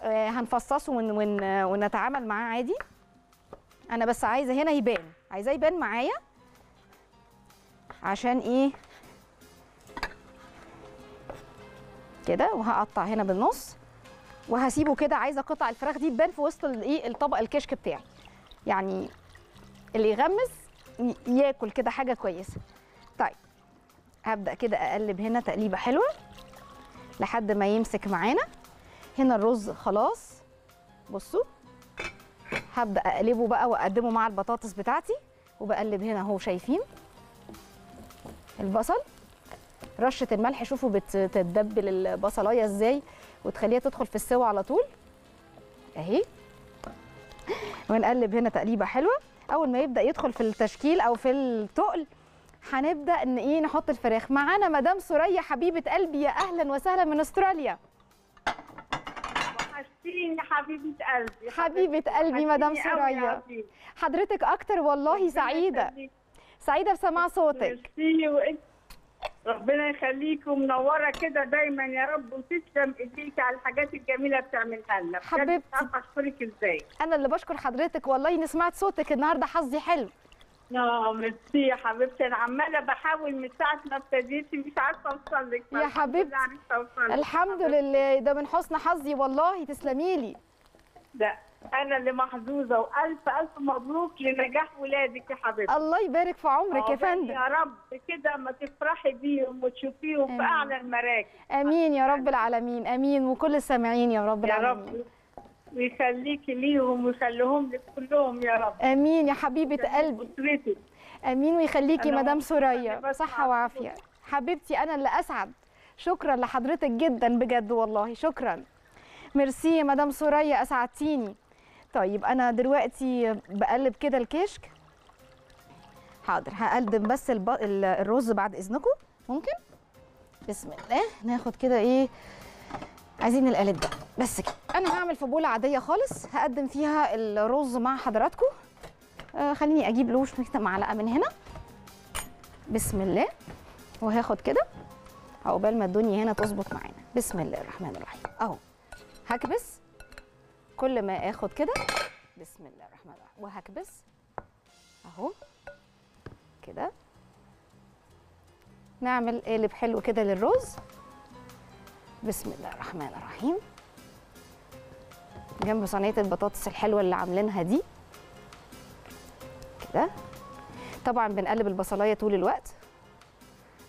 آه، هنفصصه ون ون ونتعامل معاه عادي. أنا بس عايزة هنا يبان. عايزاه يبان معايا. عشان إيه؟ كده وهقطع هنا بالنص. وهسيبه كده عايزة قطع الفراخ دي تبان في وسط الايه الطبق الكشك بتاعي. يعني اللي يغمس ياكل كده حاجة كويسة. طيب هبدأ كده أقلب هنا تقليبة حلوة لحد ما يمسك معانا. هنا الرز خلاص. بصوا هبدأ أقلبه بقى وأقدمه مع البطاطس بتاعتي وبقلب هنا أهو شايفين البصل. رشة الملح شوفوا بتتدبل البصلاية إزاي وتخليها تدخل في السوا على طول. أهي. ونقلب هنا تقليبة حلوة. أول ما يبدأ يدخل في التشكيل أو في التقل هنبدأ إن إيه نحط الفراخ. معانا مدام سوريا حبيبة قلبي. يا أهلا وسهلا من أستراليا. وحشتيني حبيبة قلبي. حبيبة قلبي مدام سوريا. حضرتك أكتر والله سعيدة. سعيدة بسماع صوتك. ربنا يخليك ومنوره كده دايما يا رب وتسلم إيديك على الحاجات الجميلة بتعملها لنا. حبيبتي. أشكرك إزاي. أنا اللي بشكر حضرتك والله إني سمعت صوتك النهارده حظي حلو. آه ميرسي يا حبيبتي أنا عمالة بحاول من ساعة ما ابتديتي مش عارفة أوصل لك. يا حبيبتي. الحمد لله ده من حسن حظي والله تسلمي لي. ده أنا اللي محظوظة وألف ألف مبروك لنجاح ولادك يا حبيبتي. الله يبارك في عمرك يا فندم. يا رب كده ما تفرحي بيهم وتشوفيهم. في أعلى المراكز. آمين يا رب العالمين آمين وكل السامعين يا رب يا العالمين. رب ويخليكي ليهم ويخليهم لك كلهم يا رب. آمين يا حبيبة قلبي. اسرتك آمين ويخليكي مدام سوريا صحة وعافية. حبيبتي أنا اللي أسعد. شكرا لحضرتك جدا بجد والله. شكرا. ميرسي يا مدام سوريا أسعدتيني. طيب أنا دلوقتي بقلب كده الكشك. حاضر هقدم بس الب... الرز بعد إذنكم. ممكن؟ بسم الله. ناخد كده إيه؟ عايزين القالب ده بس كده. أنا هعمل في بوله عادية خالص. هقدم فيها الرز مع حضراتكم. آه خليني أجيب لوش معلقة من هنا. بسم الله. وهاخد كده. عقبال ما الدنيا هنا تظبط معانا. بسم الله الرحمن الرحيم. أهو. هكبس. كل ما آخد كده. بسم الله الرحمن الرحيم. وهكبس. أهو. كده. نعمل قالب حلو كده للرز. بسم الله الرحمن الرحيم. جنب صينية البطاطس الحلوة اللي عاملينها دي. كده. طبعا بنقلب البصلاية طول الوقت.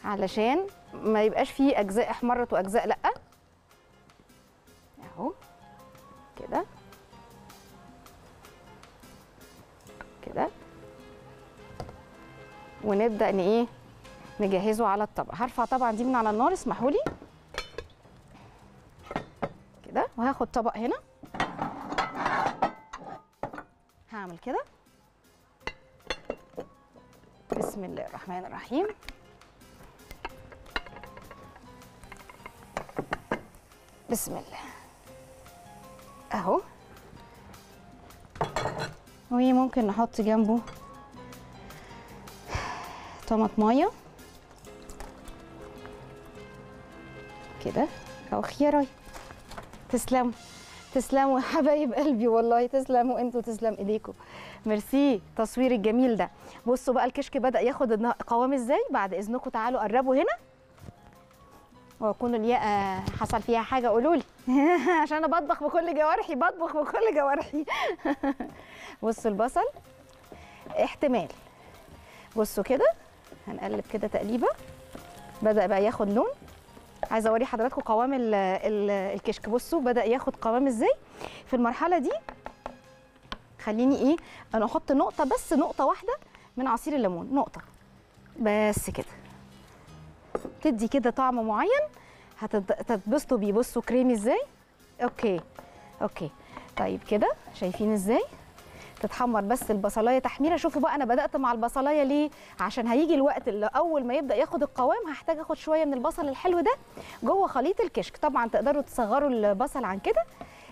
علشان ما يبقاش فيه أجزاء احمرت وأجزاء لأ. أهو. كده. كده. ونبدأ إيه؟ نجهزه على الطبق. هرفع طبعا دي من على النار اسمحوا لي. وهاخد طبق هنا. هعمل كده. بسم الله الرحمن الرحيم. بسم الله. أهو. وممكن نحط جنبه طماطمايه كده. أو خيارايه تسلموا. تسلموا حبايب قلبي والله تسلموا أنتوا تسلم ايديكم. ميرسي التصوير الجميل ده. بصوا بقى الكشك بدأ ياخد قوام إزاي؟ بعد إذنكم تعالوا قربوا هنا. ويكون الياقة حصل فيها حاجة قولوا لي. عشان أنا بطبخ بكل جوارحي بطبخ بكل جوارحي. بصوا البصل. احتمال. بصوا كده هنقلب كده تقليبة. بدأ بقى ياخد لون. عايزة أوري حضراتكم قوام ال ال الكشك. بصوا بدأ ياخد قوام إزاي؟ في المرحلة دي خليني إيه أنا أحط نقطة بس نقطة واحدة من عصير الليمون. نقطة. بس كده. تدي كده طعم معين هتتبسطوا بيه. بصوا كريمي إزاي؟ okay. okay. طيب كده شايفين إزاي؟ تتحمر بس البصلاية تحميرة. شوفوا بقى أنا بدأت مع البصلاية ليه؟ عشان هيجي الوقت اللي أول ما يبدأ ياخد القوام هحتاج أخد شوية من البصل الحلو ده جوه خليط الكشك. طبعا تقدروا تصغروا البصل عن كده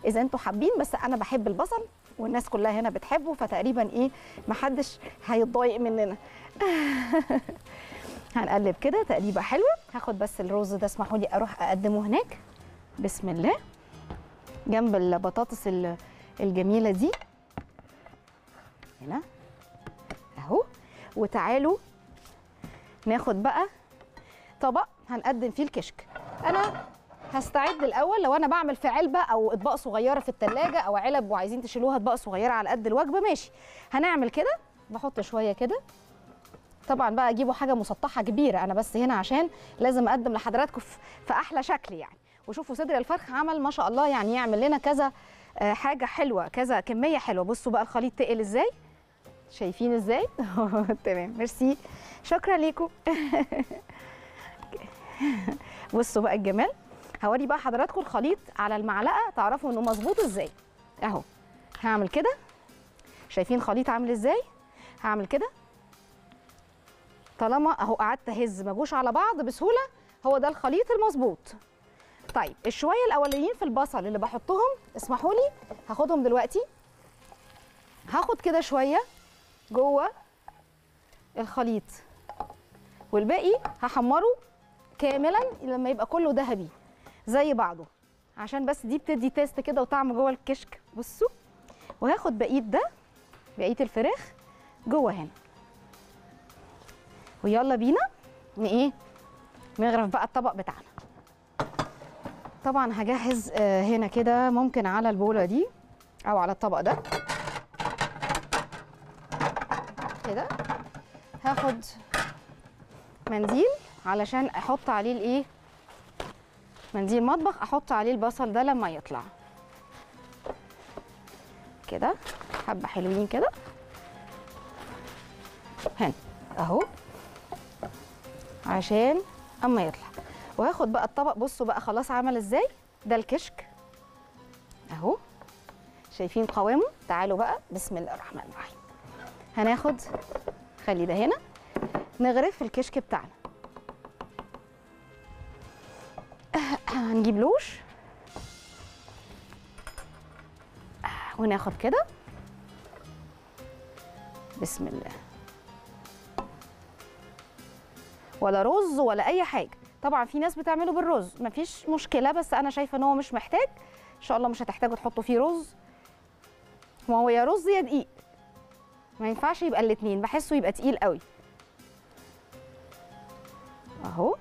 إذا أنتوا حابين بس أنا بحب البصل والناس كلها هنا بتحبه فتقريبا إيه محدش هيتضايق مننا. هنقلب كده تقليبة حلوة. هاخد بس الرز ده اسمحوا لي أروح أقدمه هناك. بسم الله. جنب البطاطس ال- الجميلة دي. هنا. أهو. وتعالوا ناخد بقى طبق هنقدم فيه الكشك. أنا هستعد الأول لو أنا بعمل في علبة أو إطباق صغيرة في التلاجة أو علب وعايزين تشيلوها إطباق صغيرة على قد الوجبه ماشي. هنعمل كده. بحط شوية كده. طبعا بقى اجيبوا حاجة مسطحة كبيرة أنا بس هنا عشان لازم أقدم لحضراتكم في في أحلى شكل يعني. وشوفوا صدر الفرخ عمل ما شاء الله يعني يعمل لنا كذا آه، حاجة حلوة كذا كمية حلوة. بصوا بقى الخليط تقل إزاي. شايفين إزاي؟ تمام ميرسي. شكرا ليكم. بصوا بقى الجمال. هوري بقى حضراتكم الخليط على المعلقة تعرفوا انه مظبوط إزاي. اهو هعمل كده. شايفين خليط عامل إزاي؟ هعمل كده. طالما اهو قعدت اهز ما جوش على بعض بسهولة هو ده الخليط المظبوط. طيب الشوية الأولانيين في البصل اللي بحطهم اسمحوا لي هاخدهم دلوقتي. هاخد كده شوية. جوه الخليط. والباقي هحمره كاملا لما يبقى كله ذهبي زي بعضه. عشان بس دي بتدي تيست كده وطعم جوه الكشك. بصوا وهاخد بقيه ده بقيه الفراخ جوه هنا. ويلا بينا إيه نغرف بقى الطبق بتاعنا. طبعا هجهز آه، هنا كده ممكن على البولة دي أو على الطبق ده. كده. هاخد منديل علشان أحط عليه الإيه؟ منديل مطبخ أحط عليه البصل ده لما يطلع. كده حبة حلوين كده. هنا أهو عشان أما يطلع. وهاخد بقى الطبق بصوا بقى خلاص عمل إزاي؟ ده الكشك. أهو شايفين قوامه؟ تعالوا بقى بسم الله الرحمن الرحيم. هناخد خلي ده هنا نغرف الكشك بتاعنا. هنجيب لوش. وناخد كده. بسم الله. ولا رز ولا أي حاجة. طبعا في ناس بتعمله بالرز. مفيش مشكلة بس أنا شايفة إن هو مش محتاج. إن شاء الله مش هتحتاجوا تحطوا فيه رز. ما هو يا رز يا دقيق. ما ينفعش يبقى الاتنين بحسه يبقى تقيل قوي. اهو.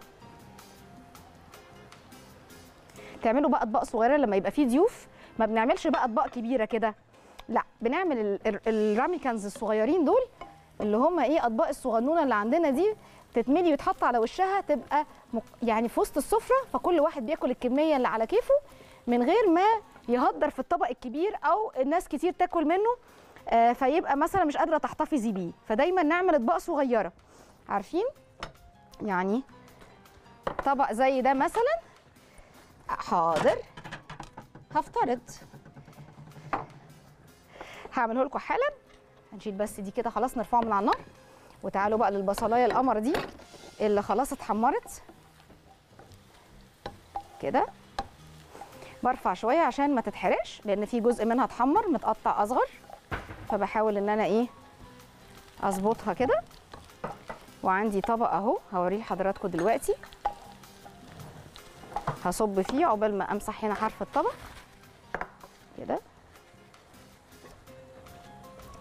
تعملوا بقى اطباق صغيرة لما يبقى فيه ضيوف. ما بنعملش بقى اطباق كبيرة كده. لا بنعمل ال- ال- الراميكانز الصغيرين دول اللي هم إيه اطباق الصغنونة اللي عندنا دي تتملي وتحط على وشها تبقى يعني في وسط السفرة فكل واحد بياكل الكمية اللي على كيفه من غير ما يهدر في الطبق الكبير أو الناس كتير تاكل منه. فيبقى مثلا مش قادرة تحتفظي بيه. فدايما نعمل اطباق صغيرة. عارفين؟ يعني طبق زي ده مثلا. حاضر. هفترض. هعمله لكم حالا. هنشيل بس دي كده خلاص نرفعه من على النار. وتعالوا بقى للبصلاية القمر دي اللي خلاص اتحمرت. كده. برفع شوية عشان ما تتحرقش لأن في جزء منها اتحمر متقطع أصغر. فبحاول إن أنا إيه أظبطها كده. وعندي طبق أهو هوريه لحضراتكم دلوقتي. هصب فيه عقبال ما أمسح هنا حرف الطبق. كده.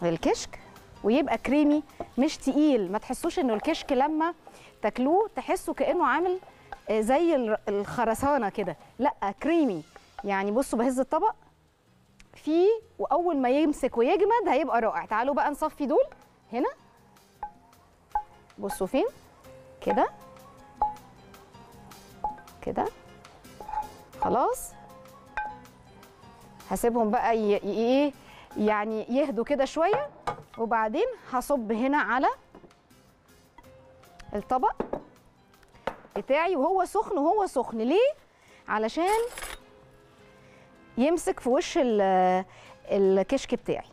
الكشك. ويبقى كريمي مش تقيل. ما تحسوش إنه الكشك لما تاكلوه تحسوا كأنه عامل آه، زي ال- الخرسانة كده. لأ كريمي. يعني بصوا بهز الطبق. فيه وأول ما يمسك ويجمد هيبقى رائع. تعالوا بقى نصفي دول هنا. بصوا فين؟ كده. كده. خلاص. هسيبهم بقى إيه يعني يهدوا كده شوية. وبعدين هصب هنا على الطبق بتاعي وهو سخن وهو سخن. ليه؟ علشان يمسك في وش ال- الكشك بتاعي.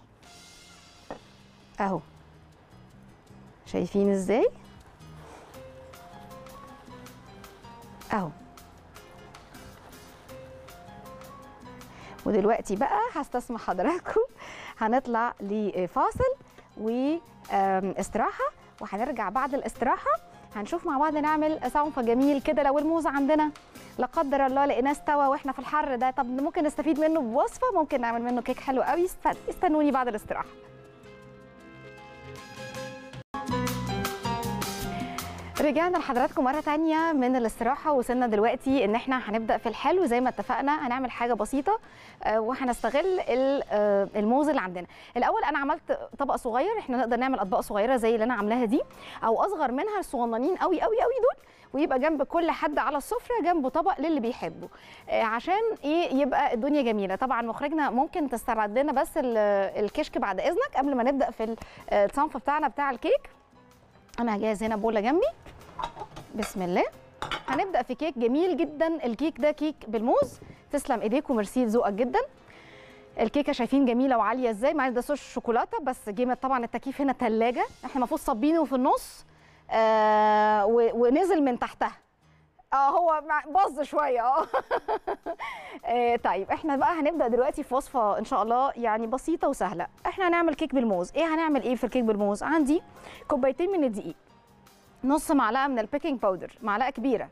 اهو. شايفين إزاي؟ اهو. ودلوقتي بقى هستسمح حضراتكم. هنطلع لفاصل واستراحه وهنرجع بعد الاستراحة هنشوف مع بعض نعمل صنف جميل كده لو الموز عندنا. لا قدر الله لقيناه استوى وإحنا في الحر ده. طب ممكن نستفيد منه بوصفة؟ ممكن نعمل منه كيك حلو قوي. است- استنوني بعد الاستراحة. رجعنا لحضراتكم مرة تانية من الاستراحة وصلنا دلوقتي إن إحنا هنبدأ في الحلو. زي ما اتفقنا هنعمل حاجة بسيطة آه، وهنستغل آه، الموز اللي عندنا. الأول أنا عملت طبق صغير إحنا نقدر نعمل أطباق صغيرة زي اللي أنا عاملاها دي أو أصغر منها الصغننين قوي قوي قوي دول ويبقى جنب كل حد على السفرة جنبه طبق للي بيحبه. آه، عشان إيه؟ يبقى الدنيا جميلة. طبعا مخرجنا ممكن تستعرض لنا بس ال- الكشك بعد إذنك قبل ما نبدأ في ال- الصنف بتاعنا بتاع الكيك. أنا هجهز هنا بولة جنبي. بسم الله. هنبدأ في كيك جميل جدا. الكيك ده كيك بالموز. تسلم ايديك وميرسي ذوقك جدا. الكيكة شايفين جميلة وعالية إزاي؟ معايا ده صوص شوكولاتة بس جمدت طبعا. التكييف هنا ثلاجه إحنا المفروض صابينه في النص. آه ونزل من تحتها. آه هو باظ شوية. آه. آه، طيب إحنا بقى هنبدأ دلوقتي في وصفة إن شاء الله يعني بسيطة وسهلة. إحنا هنعمل كيك بالموز. إيه هنعمل إيه في الكيك بالموز؟ عندي كوبايتين من الدقيق. نص معلقة من ال baking powder معلقة كبيرة.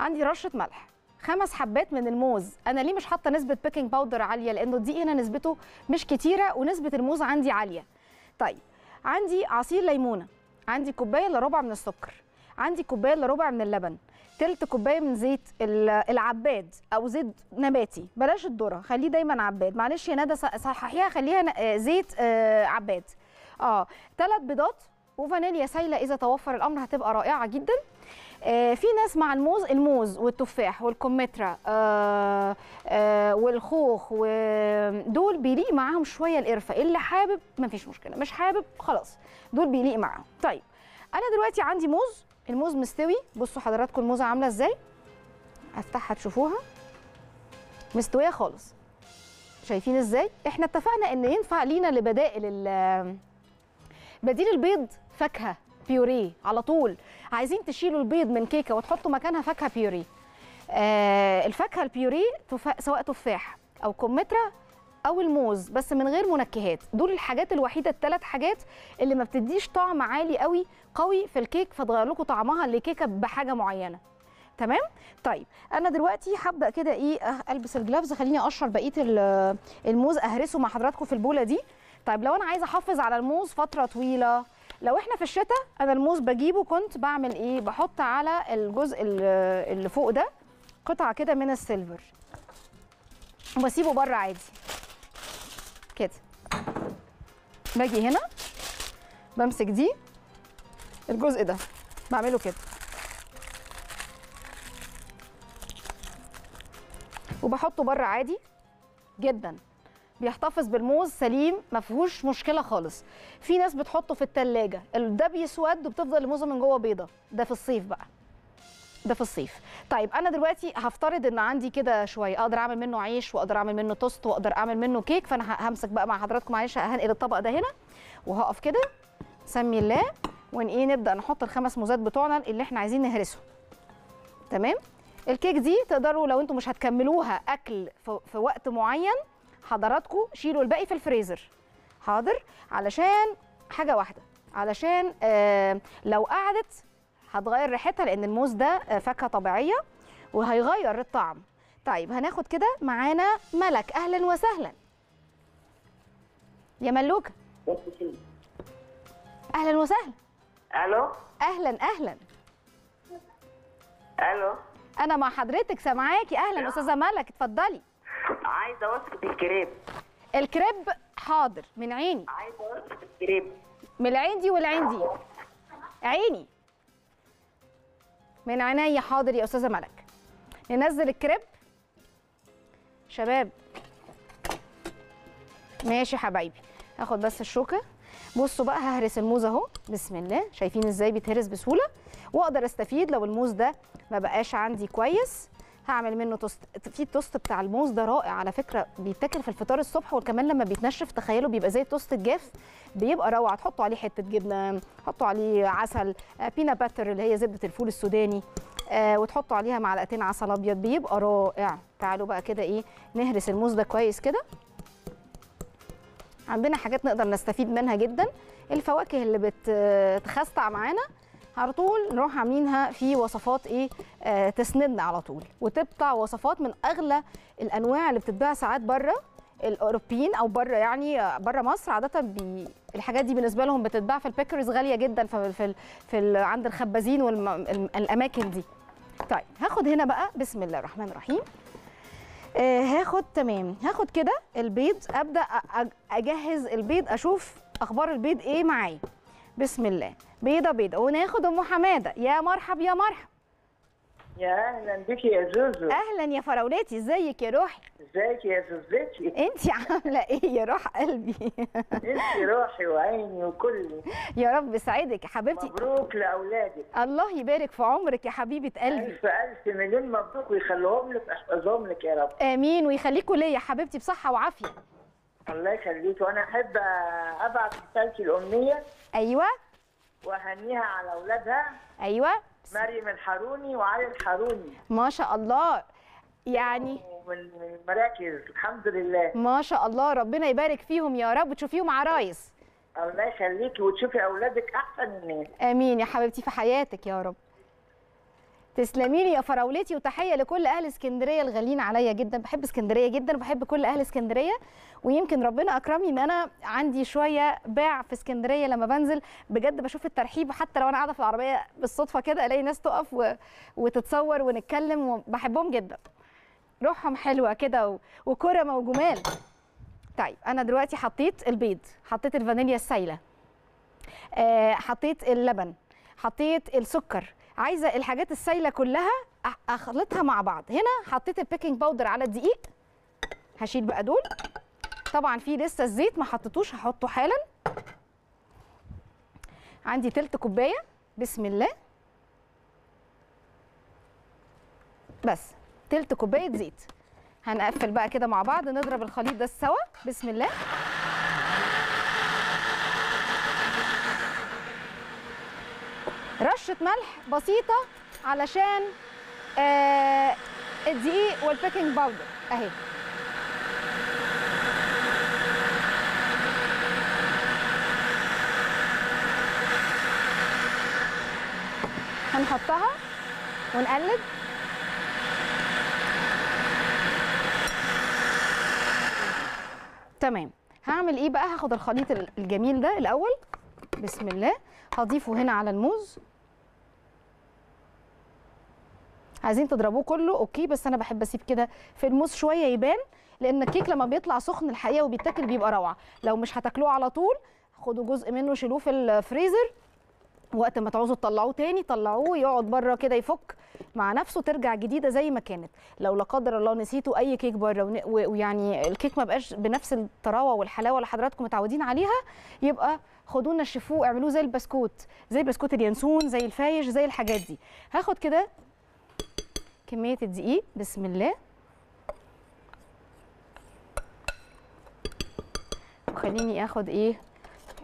عندي رشة ملح. خمس حبات من الموز. أنا ليه مش حاطة نسبة baking powder عالية؟ لأنه الدقيق هنا نسبته مش كتيرة ونسبة الموز عندي عالية. طيب عندي عصير ليمونة. عندي كوباية إلا ربع من السكر. عندي كوباية إلا ربع من اللبن. تلت كوباية من زيت ال- العباد أو زيت نباتي. بلاش الذرة خليه دايما عباد. معلش يا ندى صححيها خليها آه، زيت آه، عباد. آه ثلاث بيضات. وفانيليا سايلة إذا توفر الأمر هتبقى رائعة جدا. آه، في ناس مع الموز الموز والتفاح والكمثرى آه، آه، والخوخ ودول بيليق معاهم شوية القرفة. اللي حابب مفيش مشكلة مش حابب خلاص دول بيليق معاهم. طيب أنا دلوقتي عندي موز الموز مستوي. بصوا حضراتكم الموزة عاملة إزاي؟ أفتحها تشوفوها. مستوية خالص. شايفين إزاي؟ إحنا اتفقنا إن ينفع لينا لبدائل بديل البيض. فاكهة بيوريه على طول. عايزين تشيلوا البيض من كيكة وتحطوا مكانها فاكهة بيوريه آه الفاكهة البيوريه تفا... سواء تفاح أو كمثرى أو الموز بس من غير منكهات. دول الحاجات الوحيدة الثلاث حاجات اللي ما بتديش طعم عالي قوي قوي في الكيك فتغير لكم طعمها لكيكة بحاجة معينة. تمام؟ طيب أنا دلوقتي هبدأ كده إيه أه- ألبس الجلافز. خليني أقشر بقية ال- الموز أهرسه مع حضراتكم في البولة دي. طيب لو أنا عايزة أحافظ على الموز فترة طويلة لو إحنا في الشتاء أنا الموز بجيبه كنت بعمل إيه؟ بحط على الجزء ال- اللي فوق ده قطعة كده من السيلفر. وبسيبه بره عادي. كده. باجي هنا بمسك دي الجزء ده. بعمله كده. وبحطه بره عادي جدا. بيحتفظ بالموز سليم ما فيهوش مشكلة خالص. في ناس بتحطه في التلاجة ال- ده بيسود وبتفضل الموزة من جوه بيضة. ده في الصيف بقى. ده في الصيف. طيب أنا دلوقتي هفترض إن عندي كده شوية أقدر أعمل منه عيش وأقدر أعمل منه توست وأقدر أعمل منه كيك فأنا همسك بقى مع حضراتكم معلش هنقل الطبق ده هنا وهقف كده. سمي الله. ون إيه نبدأ نحط الخمس موزات بتوعنا اللي إحنا عايزين نهرسهم. تمام؟ الكيك دي تقدروا لو أنتم مش هتكملوها أكل في وقت معين حضراتكم شيلوا الباقي في الفريزر. حاضر؟ علشان حاجة واحدة. علشان آه لو قعدت هتغير ريحتها لأن الموز ده آه، فاكهة طبيعية وهيغير الطعم. طيب هناخد كده معانا ملك. أهلا وسهلا. يا ملوكة. أهلا وسهلا. ألو؟ أهلا أهلا. ألو؟ أنا مع حضرتك سامعاكي. أهلا أستاذة ملك اتفضلي. عايزة وصفه الكريب الكريب حاضر من عيني. عايزة وصفه الكريب من العين دي والعين دي عيني. من عينيا حاضر يا أستاذة ملك. ننزل الكريب. شباب. ماشي حبايبي. هاخد بس الشوكة. بصوا بقى ههرس الموز أهو. بسم الله. شايفين إزاي بيتهرس بسهولة. وأقدر أستفيد لو الموز ده ما بقاش عندي كويس. هعمل منه توست. في التوست بتاع الموز ده رائع على فكرة بيتاكل في الفطار الصبح وكمان لما بيتنشف تخيلوا بيبقى زي التوست الجاف بيبقى روعة. تحطوا عليه حتة جبنة تحطوا عليه عسل آه، peanut butter اللي هي زبدة الفول السوداني آه وتحطوا عليها معلقتين عسل أبيض. بيبقى رائع. تعالوا بقى كده إيه نهرس الموز ده كويس كده. عندنا حاجات نقدر نستفيد منها جدا. الفواكه اللي بتخستع معانا على طول نروح عاملينها في وصفات إيه؟ آه تسندنا على طول. وتبقى وصفات من أغلى الأنواع اللي بتتباع ساعات بره الأوروبيين أو بره يعني بره مصر. عادة بي الحاجات دي بالنسبة لهم بتتباع في البيكرز غالية جدا في في, في عند الخبازين والاماكن دي. طيب هاخد هنا بقى بسم الله الرحمن الرحيم. آه هاخد تمام هاخد كده البيض. أبدأ أجهز البيض أشوف أخبار البيض إيه معايا. بسم الله. بيضة بيضة. وناخد أم حمادة. يا مرحب يا مرحب. يا أهلا بك يا زوزو. أهلا يا فراولاتي إزيك يا روحي؟ إزيك يا زوزتي؟ أنت عاملة إيه يا روح قلبي؟ أنت روحي وعيني وكلي. يا رب يا حبيبتي. مبروك لأولادك. الله يبارك في عمرك يا حبيبة قلبي. ألف ألف مليون مبروك ويخليهم لك ويحفظهم لك يا رب. آمين ويخليكوا ليا يا حبيبتي بصحة وعافية. الله يخليك. وأنا أحب أبعت رسالتي الامنيه أيوه. واهنيها على أولادها. أيوه. مريم الحاروني وعلي الحاروني. ما شاء الله. يعني من المراكز. الحمد لله. ما شاء الله. ربنا يبارك فيهم يا رب. وتشوفيهم عرايس. الله يخليكي وتشوفي أولادك أحسن الناس. آمين يا حبيبتي في حياتك يا رب. تسلمي لي يا فراولتي وتحية لكل أهل اسكندرية الغاليين عليا جدا بحب اسكندرية جدا وبحب كل أهل اسكندرية ويمكن ربنا أكرمني ان أنا عندي شوية باع في اسكندرية لما بنزل بجد بشوف الترحيب حتى لو أنا قاعدة في العربية بالصدفة كده ألاقي ناس تقف. وتتصور ونتكلم وبحبهم جدا روحهم حلوة كده. وكرمه وجمال طيب أنا دلوقتي حطيت البيض حطيت الفانيليا السايلة آه، حطيت اللبن حطيت السكر عايزة الحاجات السايلة كلها أخلطها مع بعض. هنا حطيت ال baking powder على الدقيق. هشيل بقى دول. طبعا في لسه الزيت ما حطيتوش هحطه حالا. عندي تلت كوباية. بسم الله. بس تلت كوباية زيت. هنقفل بقى كده مع بعض نضرب الخليط ده سوا. بسم الله. رشة ملح بسيطة علشان آه الدقيق وال baking powder أهي. هنحطها ونقلب. تمام. هعمل إيه بقى؟ هاخد الخليط الجميل ده الأول. بسم الله. هضيفه هنا على الموز. عايزين تضربوه كله okay بس أنا بحب أسيب كده في الموز شوية يبان لأن الكيك لما بيطلع سخن الحقيقة وبيتاكل بيبقى روعة. لو مش هتاكلوه على طول خدوا جزء منه شيلوه في الفريزر وقت ما تعوزوا تطلعوه تاني طلعوه يقعد بره كده يفك مع نفسه ترجع جديدة زي ما كانت. لو لا قدر الله نسيتوا أي كيك بره ويعني الكيك ما بقاش بنفس الطراوة والحلاوة اللي حضراتكم متعودين عليها يبقى خدوه نشفوه اعملوه زي البسكوت زي بسكوت اليانسون زي الفايش زي الحاجات دي. هاخد كده كمية الدقيق. بسم الله. وخليني آخد إيه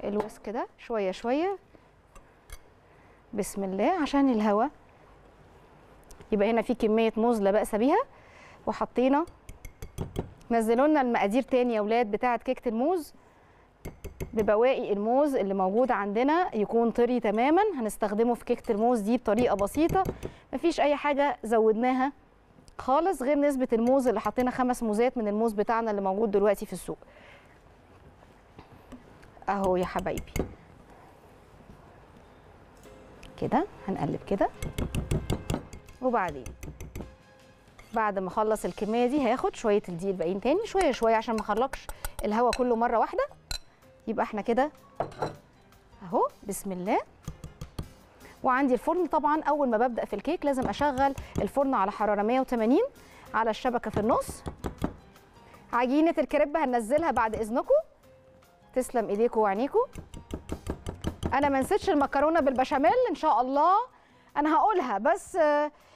ال whisk ده شوية شوية. بسم الله. عشان الهواء يبقى هنا في كمية موز لا بأس بيها. وحطينا نزلوا لنا المقادير تاني يا أولاد بتاعة كيكة الموز. ببواقي الموز اللي موجود عندنا يكون طري تماما. هنستخدمه في كيكة الموز دي بطريقة بسيطة. مفيش أي حاجة زودناها خالص غير نسبة الموز اللي حطينا خمس موزات من الموز بتاعنا اللي موجود دلوقتي في السوق. أهو يا حبايبي. كده هنقلب كده. وبعدين؟ بعد ما أخلص الكمية دي هاخد شوية الدقيق الباقيين تاني شوية شوية عشان ما اخلقش الهواء كله مرة واحدة. يبقى إحنا كده اهو بسم الله. وعندي الفرن طبعا أول ما ببدأ في الكيك لازم أشغل الفرن على حرارة 180 على الشبكة في النص. عجينة الكريب هننزلها بعد إذنكم. تسلم ايديكم وعينيكم أنا ما نسيتش المكرونة بالبشاميل إن شاء الله. أنا هقولها بس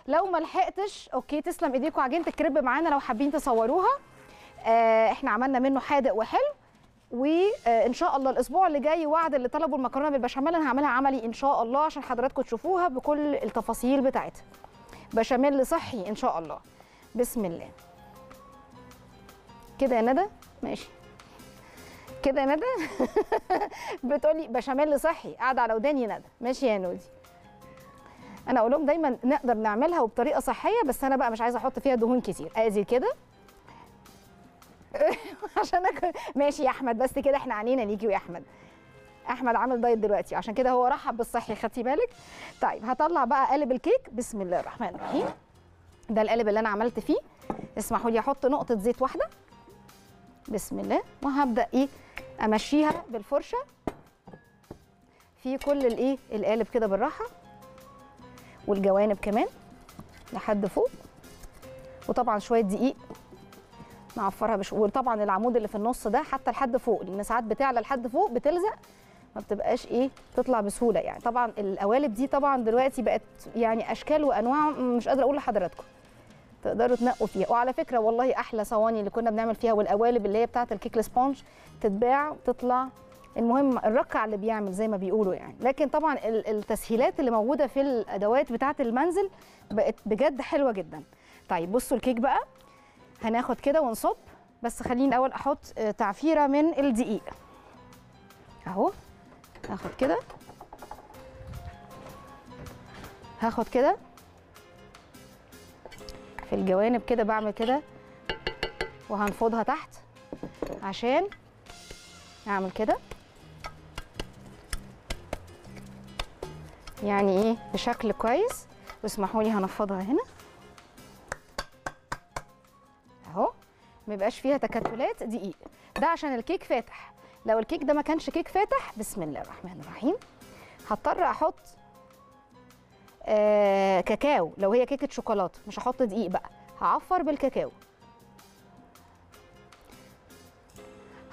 لو ما لحقتش أوكي تسلم ايديكم عجينة الكريب معانا لو حابين تصوروها. آه، إحنا عملنا منه حادق وحلو. وإن شاء الله الأسبوع اللي جاي وعد اللي طلبوا المكرونة بالبشاميل أنا هعملها عملي إن شاء الله عشان حضراتكم تشوفوها بكل التفاصيل بتاعتها. بشاميل صحي إن شاء الله. بسم الله. كده يا ندى؟ ماشي. كده يا ندى؟ بتقولي بشاميل صحي قاعدة على وداني ندى. ماشي يا نودي. أنا أقول لهم دايما نقدر نعملها وبطريقة صحية بس أنا بقى مش عايزة أحط فيها دهون كتير. ادي كده. عشان أكل. ماشي يا أحمد بس كده إحنا عنينا ليكي ويا أحمد. أحمد عامل دايت دلوقتي عشان كده هو رحب بالصحي خدتي بالك؟ طيب هطلع بقى قالب الكيك. بسم الله الرحمن الرحيم. ده القالب اللي أنا عملت فيه. اسمحوا لي أحط نقطة زيت واحدة. بسم الله. وهبدا إيه؟ أمشيها بالفرشة. في كل الايه القالب كده بالراحة. والجوانب كمان لحد فوق. وطبعا شوية دقيق. نعفرها بش وطبعا العمود اللي في النص ده حتى لحد فوق لأن ساعات بتعلى لحد فوق بتلزق ما بتبقاش إيه تطلع بسهولة يعني. طبعا القوالب دي طبعا دلوقتي بقت يعني أشكال وأنواع مش قادرة أقول لحضراتكم. تقدروا تنقوا فيها. وعلى فكرة والله أحلى صواني اللي كنا بنعمل فيها والقوالب اللي هي بتاعة الكيك ال sponge تتباع وتطلع المهم الركع اللي بيعمل زي ما بيقولوا يعني. لكن طبعا ال- التسهيلات اللي موجودة في الأدوات بتاعة المنزل بقت بجد حلوة جدا. طيب بصوا الكيك بقى. هناخد كده ونصب. بس خليني الأول أحط آه، تعفيرة من الدقيق. أهو. هاخد كده. هاخد كده. في الجوانب كده بعمل كده. وهنفضها تحت عشان أعمل كده. يعني إيه؟ بشكل كويس. واسمحوا لي هنفضها هنا. ما يبقاش فيها تكتلات دقيق. ده عشان الكيك فاتح. لو الكيك ده ما كانش كيك فاتح بسم الله الرحمن الرحيم. هضطر أحط آه كاكاو. لو هي كيكة شوكولاتة مش هحط دقيق بقى. هعفر بالكاكاو.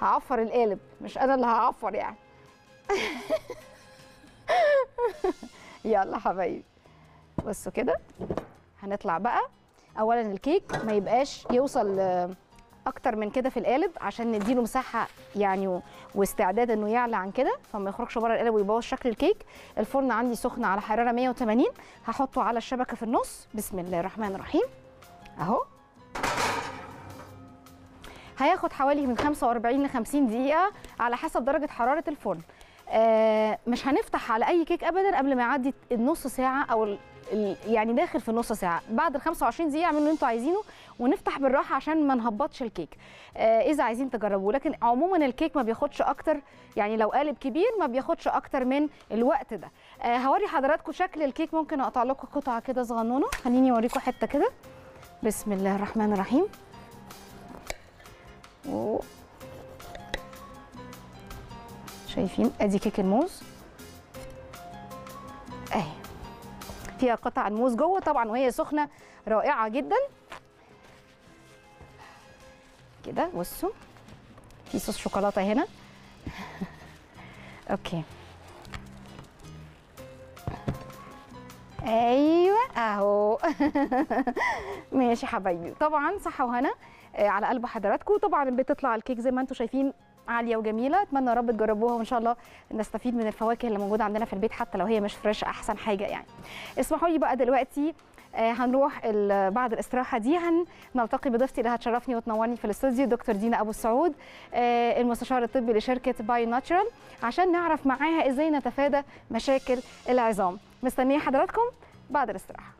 هعفر القالب. مش أنا اللي هعفر يعني. يلا حبايبي. بصوا كده. هنطلع بقى. اولا الكيك ما يبقاش يوصل آه، أكتر من كده في القالب عشان نديله مساحة يعني واستعداد إنه يعلى عن كده فما يخرجش بره القالب ويبوظ شكل الكيك. الفرن عندي سخن على حرارة 180 هحطه على الشبكة في النص. بسم الله الرحمن الرحيم. أهو. هياخد حوالي من 45 ل 50 دقيقة على حسب درجة حرارة الفرن. آه مش هنفتح على أي كيك ابدا قبل ما يعدي النص ساعة أو يعني داخل في النص ساعة. بعد ال 25 دقيقة اعملوا اللي أنتوا عايزينه ونفتح بالراحة عشان ما نهبطش الكيك. آه إذا عايزين تجربوه. لكن عموما الكيك ما بياخدش أكتر يعني لو قالب كبير ما بياخدش أكتر من الوقت ده. آه هوري حضراتكم شكل الكيك. ممكن أقطع لكم قطعة كده صغنونة. خليني أوريكم حتة كده. بسم الله الرحمن الرحيم. شايفين؟ أدي كيك الموز. أهي. فيها قطع الموز جوه طبعا وهي سخنة رائعة جدا. كده بصوا في صوص شوكولاتة هنا. أوكي. أيوه أهو. ماشي حبايبي. طبعا صحة وهنا آه، على قلب حضراتكم. طبعا بتطلع الكيك زي ما أنتم شايفين عالية وجميلة. أتمنى يا رب تجربوها وإن شاء الله نستفيد من الفواكه اللي موجودة عندنا في البيت حتى لو هي مش fresh أحسن حاجة يعني. اسمحوا لي بقى دلوقتي آه، هنروح بعد الاستراحة دي هنلتقي بضيفتي اللي هتشرفني وتنورني في الاستوديو دكتور دينا أبو السعود آه، المستشار الطبي لشركة باي ناتشرال عشان نعرف معاها إزاي نتفادى مشاكل العظام. مستنية حضراتكم بعد الاستراحة.